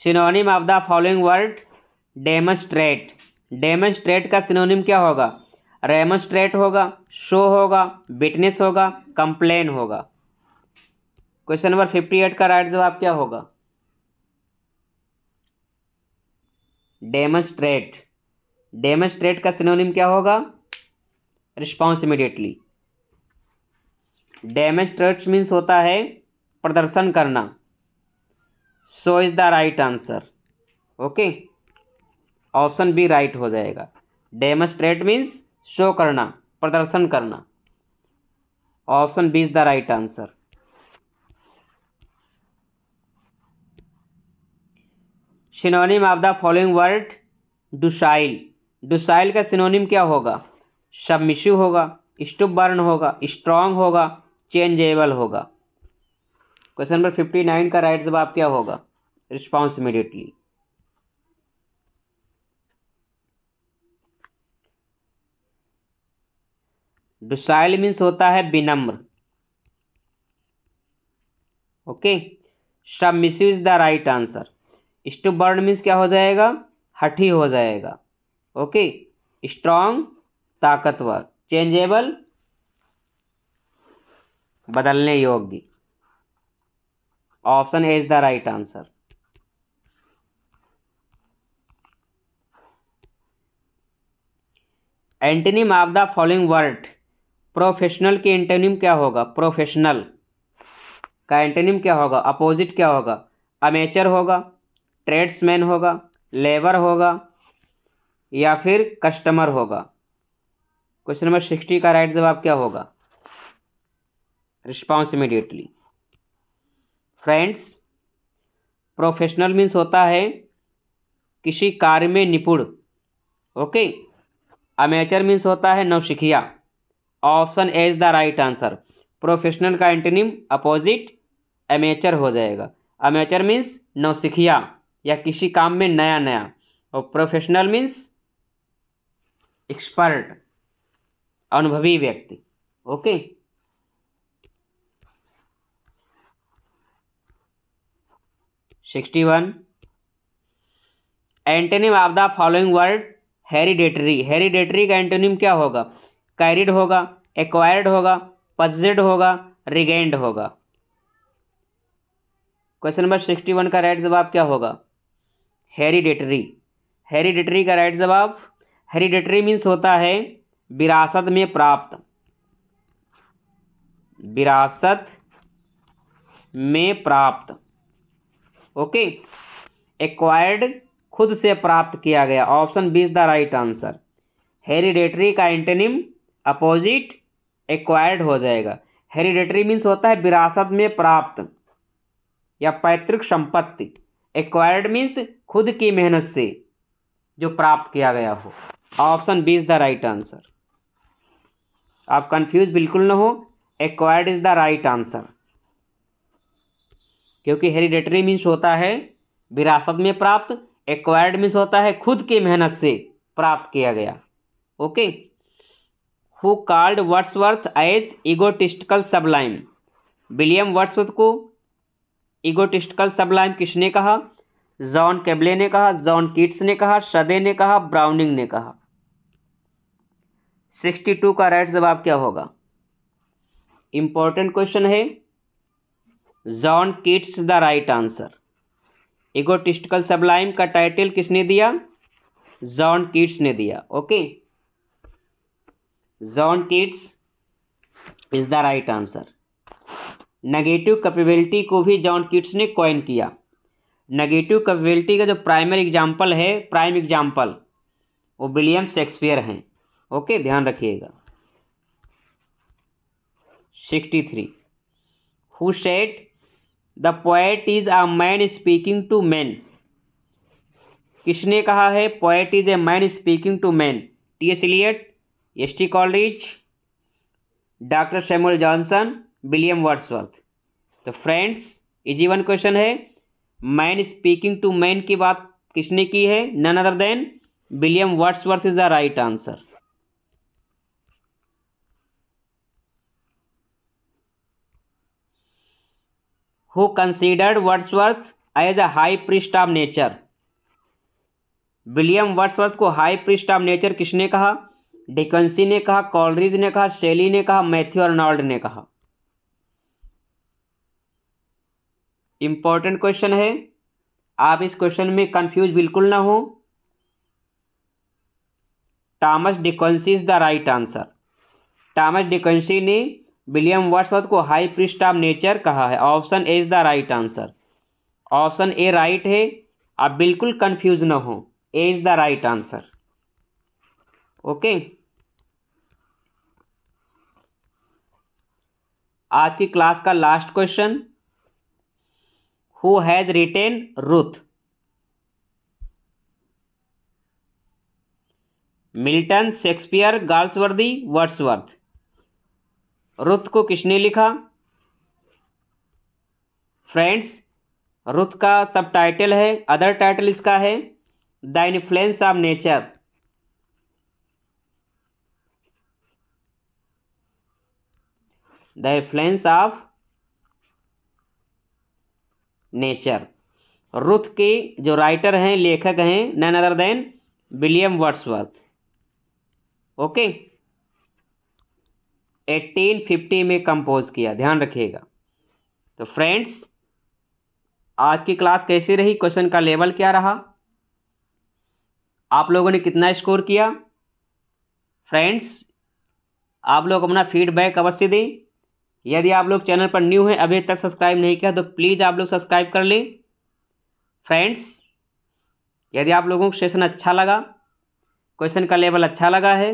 synonym of the following word demonstrate demonstrate का सिनोनिम क्या होगा रेमोस्ट्रेट होगा शो होगा विटनेस होगा कंप्लेन होगा क्वेश्चन नंबर फिफ्टी एट का राइट जवाब क्या होगा डेमोस्ट्रेट डेमोस्ट्रेट का सिनोनिम क्या होगा रिस्पॉन्स इमिडिएटली डेमोस्ट्रेट मीन्स होता है प्रदर्शन करना show is the right answer okay option B right हो जाएगा डेमोस्ट्रेट मीन्स शो करना प्रदर्शन करना option B is the right answer synonym of the following word docile docile का सिनोनिम क्या होगा सबमिशिव होगा स्टूप बर्न होगा स्ट्रांग होगा चेंजेबल होगा क्वेश्चन नंबर फिफ्टी नाइन का राइट जवाब क्या होगा रिस्पॉन्स इमीडिएटली डुसाइल मीन्स होता है विनम्र okay meek is the right answer stubborn means क्या हो जाएगा हठी हो जाएगा ओके स्ट्रांग ताकतवर चेंजेबल बदलने योग्य option A is the right answer antonym of the following word professional के एंटोनिम क्या होगा प्रोफेशनल का एंटोनिम क्या होगा अपोजिट क्या होगा अमेचर होगा ट्रेड्समैन होगा लेबर होगा या फिर कस्टमर होगा क्वेश्चन नंबर सिक्सटी का राइट जवाब क्या होगा response immediately friends professional means होता है किसी कार्य में निपुण ओके अमेचर मीन्स होता है नौसिखिया option A is the right answer professional का एंटनिम अपोजिट अमेचर हो जाएगा अमेचर मीन्स नौसिखिया या किसी काम में नया नया और प्रोफेशनल मीन्स एक्सपर्ट अनुभवी व्यक्ति okay sixty one antonym of the following word hereditary hereditary का एंटोनिम क्या होगा कैरिड होगा एक्वायर्ड होगा पजिड होगा रिगेंड होगा क्वेश्चन नंबर सिक्सटी वन का राइट जवाब क्या होगा हेरीडेटरी हेरीडेटरी का राइट जवाब हेरीडेटरी मीन्स होता है विरासत में प्राप्त विरासत में प्राप्त ओके एक्वायर्ड खुद से प्राप्त किया गया option B is the right answer hereditary का एंटेनिम अपोजिट एक्वायर्ड हो जाएगा हेरिडेटरी मीन्स होता है विरासत में प्राप्त या पैतृक संपत्ति एक्वायर्ड मीन्स खुद की मेहनत से जो प्राप्त किया गया हो option B is the right answer आप कंफ्यूज बिल्कुल ना हो acquired is the right answer क्योंकि हेरिडेटरी मीन्स होता है विरासत में प्राप्त एक्वायर्ड मीन्स होता है खुद की मेहनत से प्राप्त किया गया okay who called Wordsworth as egotistical sublime William Wordsworth को इगोटिस्टिकल सबलाइम किसने कहा जॉन केबले ने कहा जॉन किट्स ने कहा सदे ने कहा ब्राउनिंग ने कहा सिक्सटी टू का राइट जवाब क्या होगा इम्पोर्टेंट क्वेश्चन है John Keats the right answer egotistical sublime का टाइटल किसने दिया जॉन किट्स ने दिया okay John Keats is the right answer negative capability को भी जॉन किट्स ने कॉइन किया नेगेटिव कैपेबिलिटी का जो प्राइमरी एग्जाम्पल है प्राइम एग्जाम्पल वो विलियम शेक्सपियर हैं ओके ध्यान रखिएगा sixty three who said the poet is a man speaking to man किसने कहा है poet is a man speaking to man T S Eliot S T Coleridge doctor Samuel Johnson William Wordsworth तो friends easy one question है man speaking to man की बात किसने की है none other than William Wordsworth is the right answer who considered Wordsworth as a high priest of nature William Wordsworth को high priest of nature किसने कहा डिकन्सी ने कहा कॉलरिज ने कहा शेली ने कहा मैथ्यू अर्नॉल्ड ने कहा इंपॉर्टेंट क्वेश्चन है आप इस क्वेश्चन में कंफ्यूज बिल्कुल ना हो Thomas De Quincey is the right answer Thomas De Quincey ने विलियम वर्ड्सवर्थ को हाई प्रिस्ट ऑफ नेचर कहा है option A is the right answer option A right है आप बिल्कुल कंफ्यूज ना हो A is the right answer okay आज की क्लास का last question who has written Ruth Milton Shakespeare Galsworthy Wordsworth Ruth को किसने लिखा फ्रेंड्स रुथ का सब टाइटल है अदर टाइटल इसका है the influence of nature the influence of nature Ruth के जो राइटर हैं लेखक हैं none other than William Wordsworth okay eighteen fifty में कंपोज किया ध्यान रखिएगा तो फ्रेंड्स आज की क्लास कैसी रही क्वेश्चन का लेवल क्या रहा आप लोगों ने कितना स्कोर किया फ्रेंड्स आप लोग अपना फीडबैक अवश्य दें यदि आप लोग चैनल पर न्यू हैं अभी तक सब्सक्राइब नहीं किया तो प्लीज़ आप लोग सब्सक्राइब कर लें फ्रेंड्स यदि आप लोगों को सेशन अच्छा लगा क्वेश्चन का लेवल अच्छा लगा है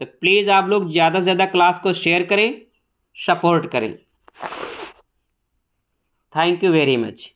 तो प्लीज़ आप लोग ज़्यादा से ज़्यादा क्लास को शेयर करें सपोर्ट करें थैंक यू वेरी मच